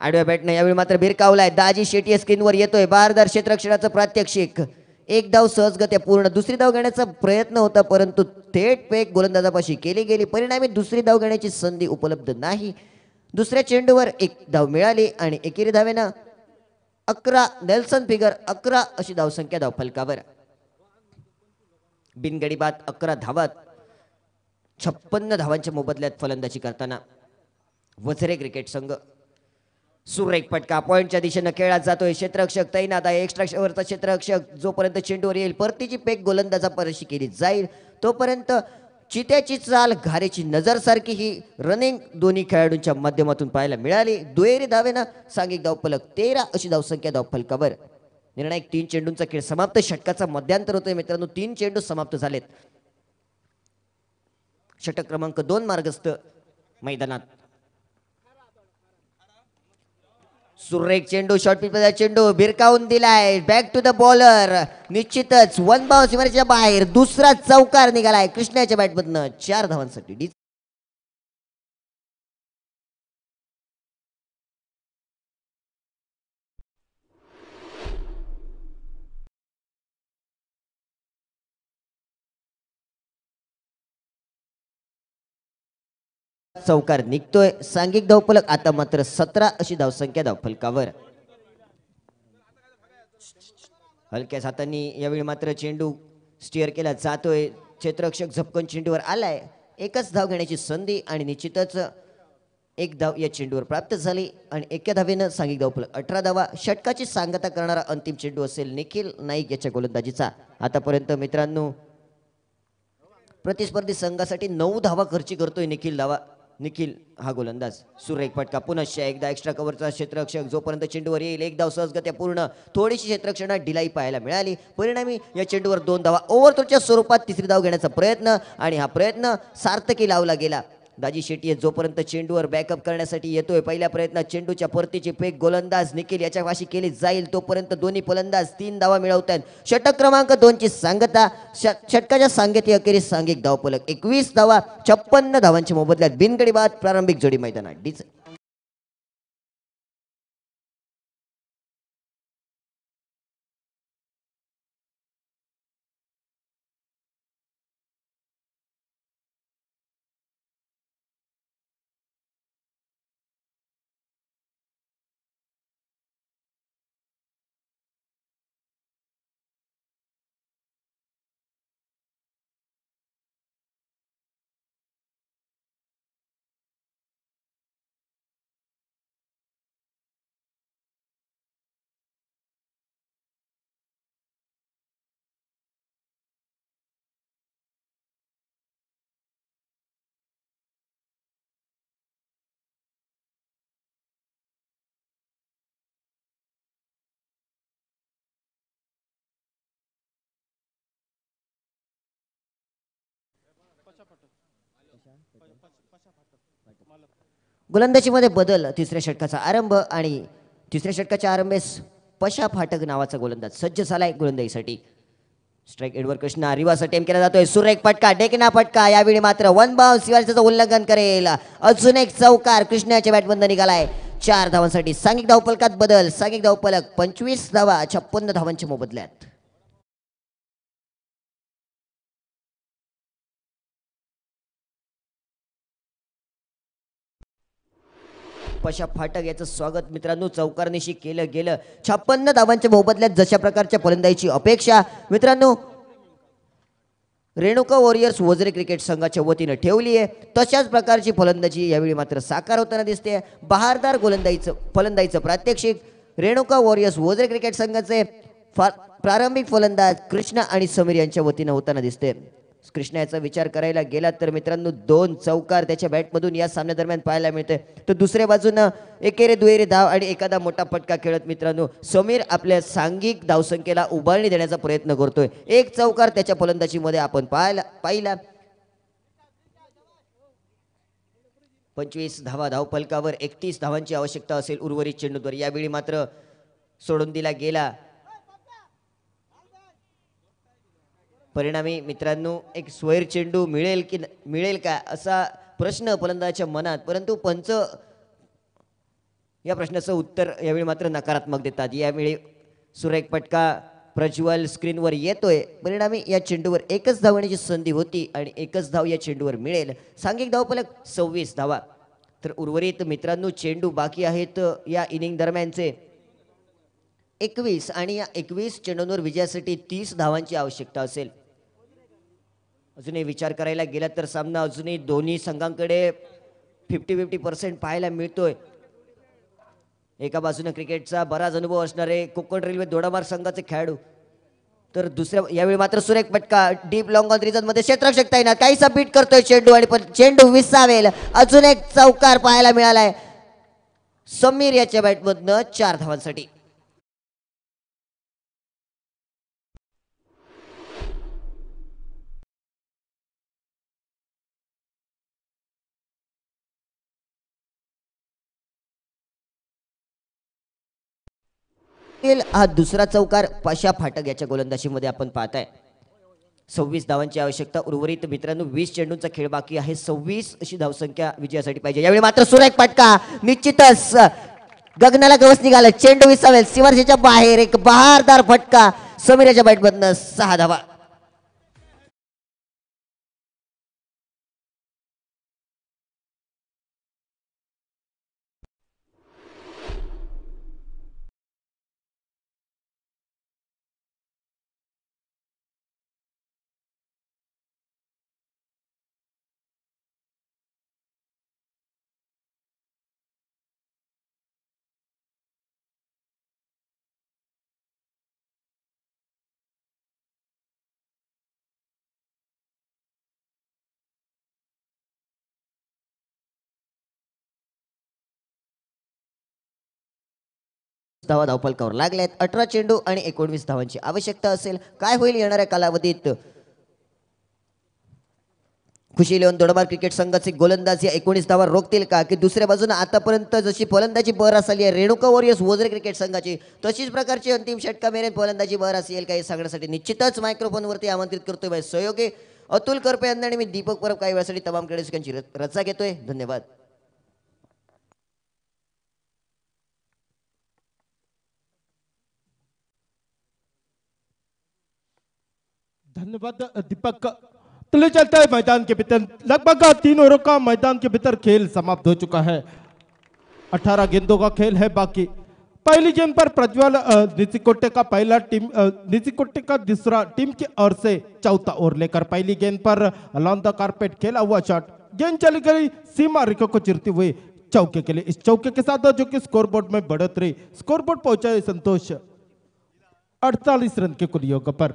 आडव्या बॅटनं यावेळी मात्र भिरकावलाय. दाजी शेटी स्क्रीनवर येतोय. बारदार क्षेत्रक्षणाचं प्रात्यक्षिक. एक धाव सहजगत्या पूर्ण. दुसरी धाव घेण्याचा प्रयत्न होता परंतु थेट पेक गोलंदाजापाशी केली गेली. परिणामी दुसरी धाव घेण्याची संधी उपलब्ध नाही. दुसऱ्या चेंडूवर एक धाव मिळाली आणि एकेरी धावेनं अकरा नेल्सन फिगर अकरा अशी धावसंख्या धावफलकावर. बिनगडी बाद अकरा धावात छप्पन्न धावांच्या मोबदल्यात फलंदाजी करताना वझरे क्रिकेट संघ. सुरेख पटका पॉईंटच्या दिशेनं खेळला जातोय. क्षेत्ररक्षक तैनात आहे. एक्स्ट्रावरचा क्षेत्ररक्षक जोपर्यंत चेंडूवर येईल परतीची पेक गोलंदाजा परशी केली जाईल तोपर्यंत चित्याची चाल घारेची नजर सारखी ही रनिंग दोन्ही खेळाडूंच्या माध्यमातून पाहायला मिळाली. दुहेरी धावेनं सांघिक धावफलक तेरा अशी धावसंख्या धावफलकावर निर्णायक तीन चेंडूंचा खेळ समाप्त. षटकाचा मध्यांतर होतोय मित्रांनो. तीन चेंडू समाप्त झालेत. षटक क्रमांक दोन मार्गस्थ मैदानात. सुरेख चेंडू शॉर्ट पिचचा चेंडू भिरकावून दिलाय. बॅक टू द बॉलर निश्चितच वन बाउन्स सिमरच्या बाहेर दुसरा चौकार निघालाय. कृष्णाच्या बॅटमधनं चार धावांसाठी. चौकार निघतोय. सांघिक धावफलक आता मात्र सतरा अशी धावसंख्या धावफलकावर. हलक्या हातांनी यावेळी मात्र चेंडू स्टिअर केला जातोय. क्षेत्ररक्षक झपकन चेंडूवर आलाय. एकच धाव घेण्याची संधी आणि निश्चितच एक धाव या चेंडूवर प्राप्त झाली आणि एका धावेनं सांघिक धावफलक अठरा धावा. षटकाची सांगता करणारा अंतिम चेंडू असेल निखिल नाईक याच्या गोलंदाजीचा. आतापर्यंत मित्रांनो प्रतिस्पर्धी संघासाठी नऊ धावा खर्ची करतोय निखिल धावा. निखिल हा गोलंदाज. सुरेख फटका पुनश्च एकदा एक्स्ट्रा कव्हरचा क्षेत्ररक्षक जोपर्यंत चेंडूवर येईल एक धाव सहजगत्या पूर्ण थोडीशी क्षेत्ररक्षणात ढिलाई पाहायला मिळाली. परिणामी या चेंडूवर दोन धावा ओव्हरथ्रोच्या स्वरूपात तिसरी धाव घेण्याचा प्रयत्न आणि हा प्रयत्न सार्थकी लावला गेला. दाजी शेट्टी जोपर्यंत चेंडूवर बॅकअप करण्यासाठी येतोय पहिल्या प्रयत्नात चेंडूच्या परतीची फेक गोलंदाज निखिल याच्या वाशी केली जाईल तोपर्यंत दोन्ही फलंदाज तीन धावा मिळवत आहेत षटक क्रमांक दोनची सांगता षटकाच्या सांगती अखेरीस सांघिक धावफलक एकवीस धावा छप्पन्न धावांच्या मोबदल्यात बिनगडी बाद प्रारंभिक जोडी मैदानात. डीच गोलंदाजीमध्ये बदल तिसऱ्या षटकाचा आरंभ आणि तिसऱ्या षटकाच्या आरंभेस पशा फाटक नावाचा गोलंदाज सज्ज झालाय गोलंदाजीसाठी. स्ट्राईक एडवर कृष्णा रिवास टेम केला जातोय. सुरेख फटका डेकना फटका. यावेळी मात्र वन बाउन्स शिवारचं उल्लंघन करेल. अजून एक चौकार कृष्णाच्या बॅटमधून निघालाय. चार धावांसाठी सांघिक धावपलकात बदल. सांघिक धावपलक पंचवीस धावा छप्पन्न धावांच्या मोबदल्यात. पशा फाटक याचं स्वागत मित्रांनो चौकारनिशी केलं गेलं. छप्पन्न धावांच्या मोबदल्यात जशा प्रकारच्या फलंदाजीची अपेक्षा. मित्रांनो रेणुका वॉरियर्स वजरे क्रिकेट संघाच्या वतीनं ठेवली आहे. तशाच प्रकारची फलंदाजी यावेळी मात्र साकार होताना दिसते. बहारदार गोलंदाजीचं फलंदाजीचं प्रात्यक्षिक. रेणुका वॉरियर्स वजरे क्रिकेट संघाचे फा प्रारंभिक फलंदाज कृष्णा आणि समीर यांच्या वतीनं होताना दिसते. कृष्णा याचा विचार करायला गेला तर मित्रांनो दोन चौकार त्याच्या बॅटमधून या सामन्यादरम्यान पाहायला मिळते तर दुसऱ्या बाजूनं एकेरे दुहेरी धाव आणि एखादा मोठा फटका खेळत मित्रांनो समीर आपल्या सांघिक धावसंख्येला उभारणी देण्याचा प्रयत्न करतोय. एक चौकार त्याच्या फलंदाजीमध्ये आपण पाहायला पाहिला. पंचवीस धावा धावपलकावर एकतीस धावांची आवश्यकता असेल उर्वरित चेंडूद्वार. यावेळी मात्र सोडून दिला गेला. परिणामी मित्रांनो एक स्वैर चेंडू मिळेल की न- मिळेल का असा प्रश्न फलंदाजाच्या मनात परंतु पंच या प्रश्नाचं उत्तर यावेळी मात्र नकारात्मक देतात. यावेळी सुरेख पटका प्रज्वल स्क्रीनवर येतोय. परिणामी या चेंडूवर एकच धावण्याची संधी होती आणि एकच धाव या चेंडूवर मिळेल. सांघिक धावफलक सव्वीस धावा. तर उर्वरित मित्रांनो चेंडू बाकी आहेत या इनिंग दरम्यानचे एकवीस आणि या एकवीस चेंडूंवर विजयासाठी तीस धावांची आवश्यकता असेल. अजूनही विचार करायला गेला तर सामना अजूनही दोन्ही संघांकडे फिफ्टी फिफ्टी पर्सेंट पाहायला मिळतोय. एका बाजूने क्रिकेटचा बराच अनुभव असणारे कोकण रेल्वे दोडामार संघाचे खेळाडू. तर दुसऱ्या यावेळी मात्र सुरेख पटका डीप लॉंग ऑन रिझनमध्ये क्षेत्रक्षक तैनात काही सबमिट करतोय चेंडू आणि पण चेंडू विसावेल. अजून एक चौकार पाहायला मिळालाय. समीर याच्या बॅटमधनं चार धावांसाठी. येईल हा दुसरा चौकार पाशा फाटक याच्या गोलंदाजीमध्ये आपण पाहताय. सव्वीस धावांची आवश्यकता. उर्वरित मित्रांनो वीस चेंडूंचा खेळ बाकी आहे. सव्वीस अशी धावसंख्या विजयासाठी पाहिजे. यावेळी मात्र सुरेख पाटका निश्चितच गगनाला गवस निघाला. चेंडू विसावेल. सीमारेषेच्या बाहेर एक बहारदार फटका. समीराच्या बॅटमधनं सहा धावा. धावा धावफलकावर लागल्यात अठरा चेंडू आणि एकोणवीस धावांची आवश्यकता असेल. काय होईल येणाऱ्या कालावधीत? खुशी लिहून दोडबार क्रिकेट संघाचे गोलंदाज या एकोणीस धावा रोखतील का? की दुसऱ्या बाजूने आतापर्यंत जशी फलंदाजी बहरास आली आहे रेणुका वॉरियर्स वोजरे क्रिकेट संघाची तशीच प्रकारची अंतिम षटका मेरेन फलंदाजी बर असेल का काही सांगण्यासाठी निश्चितच मायक्रोफोनवरती आमंत्रित करतोय सहयोगी अतुल करपे यांना आणि मी दीपक परब काही वेळासाठी तमाम क्रीडकांची रचा घेतोय. धन्यवाद. धन्यवाद, दीपक। चलिए चलते हैं मैदान के भीतर। लगभग तीन ओवरों का मैदान के भीतर खेल समाप्त हो चुका है। अठारह गेंदों का खेल है बाकी। पहली गेंद पर प्रज्वल निचिकोटे का पहला टीम निचिकोटे का दूसरा टीम की ओर से चौथा ओवर लेकर पहली गेंद पर लॉन द कारपेट खेला हुआ शॉट गेंद चली गई, सीमा रेखा को चिरते हुए चौके के लिए। इस चौके के साथ, जो कि स्कोरबोर्ड में बढ़ोतरी, स्कोरबोर्ड पहुँचा संतोष। अड़तालीस रन के कुल योग पर।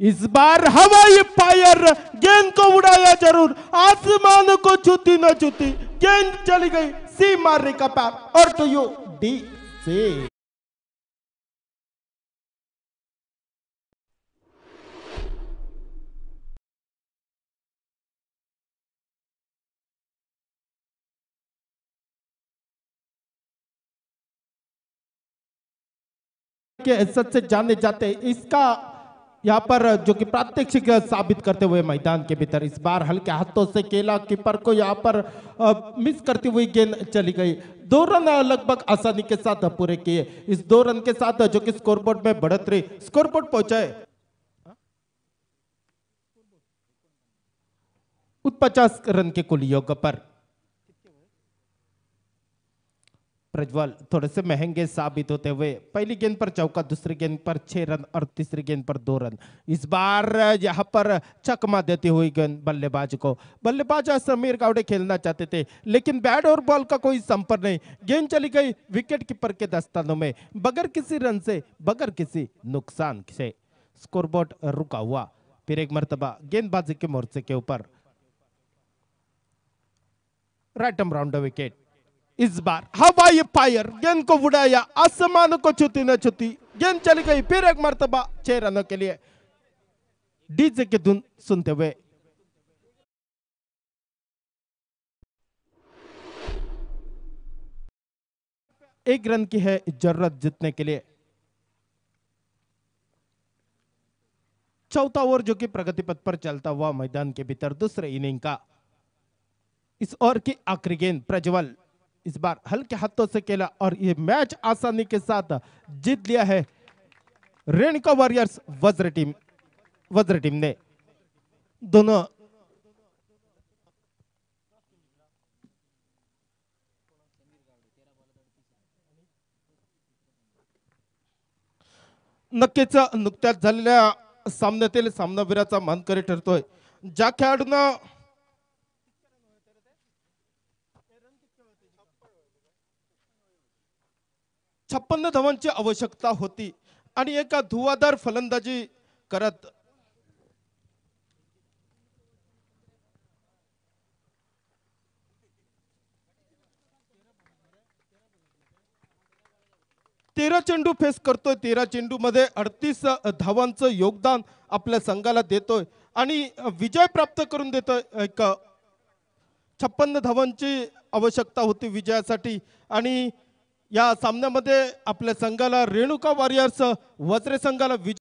इस बार हवाई फायर, गेंद को उड़ाया ज़रूर, आसमान को चुती न चुती गेंद चली गई सी मारने का पैर। और टू यू, डी, से। के से जाने जाते, इसका यहाँ पर जो कि प्रात्यक्षिक साबित करते हुए मैदान के भीतर इस बार हल्के हाथों से केला कीपर को यहाँ पर मिस करती हुई गेंद चली गई। दो रन लगभग आसानी के साथ पूरे किए। इस दो रन के साथ जो कि स्कोरबोर्ड में बढ़ोतरी स्कोरबोर्ड पहुँचाए पचास रन के कुल योग पर। प्रज्वल, थोड़े से महँगे साबित होते हुए, पहली गेंद पर चौका, दूसरी गेंद पर छह रन और तीसरी गेंद पर दो रन। इस बार यहाँ पर चकमा देती हुई गेंद बल्लेबाज को। बल्लेबाज समीर गावड़े खेलना चाहते थे, लेकिन बैट और बॉल का कोई संपर्क नहीं। गेंद चली गई विकेट कीपर के दस्तानों में, बगैर किसी रन से, बगैर किसी नुकसान से। स्कोरबोर्ड रुका हुआ, फिर एक मरतबा, गेंदबाजी के मोर्चे के ऊपर। Right arm round, wicket. इस बार हवाई फायर गेंद को उड़ाया आसमान को छुती न छुती गेंद चली गई फिर एक मरतबा छह रनों के लिए डीजे की धुन सुनते हुए एक रन की है ज़रूरत जीतने के लिए चौथा ओवर जो कि प्रगति पथ पर चलता हुआ मैदान के भीतर दूसरे इनिंग का इस ओवर की आखिरी गेंद प्रज्वल इस बार हल्के हाथों से खेला और ये मैच आसानी के साथ जीत लिया है Renuka warriors Vajra team Vajra team ने। दोनों नक्कीच नुकत्याच झालेल्या सामन्यातील सामनावीराचा मानकरी ठरतोय. ज्या खेळाडूंना छप्पन्न धावांची आवश्यकता होती. आणि एका धुवाधार फलंदाजी करत तेरा चेंडू फेस करतोय. तेरा चेंडू मध्ये अडतीस धावांचं योगदान आपल्या संघाला देतोय. आणि विजय प्राप्त करून देतोय. एक छप्पन्न धावांची आवश्यकता होती विजयासाठी. आणि या सामन्यामध्ये आपल्या संघाला रेणुका वॉरियर्स वज्रे संघाला विजय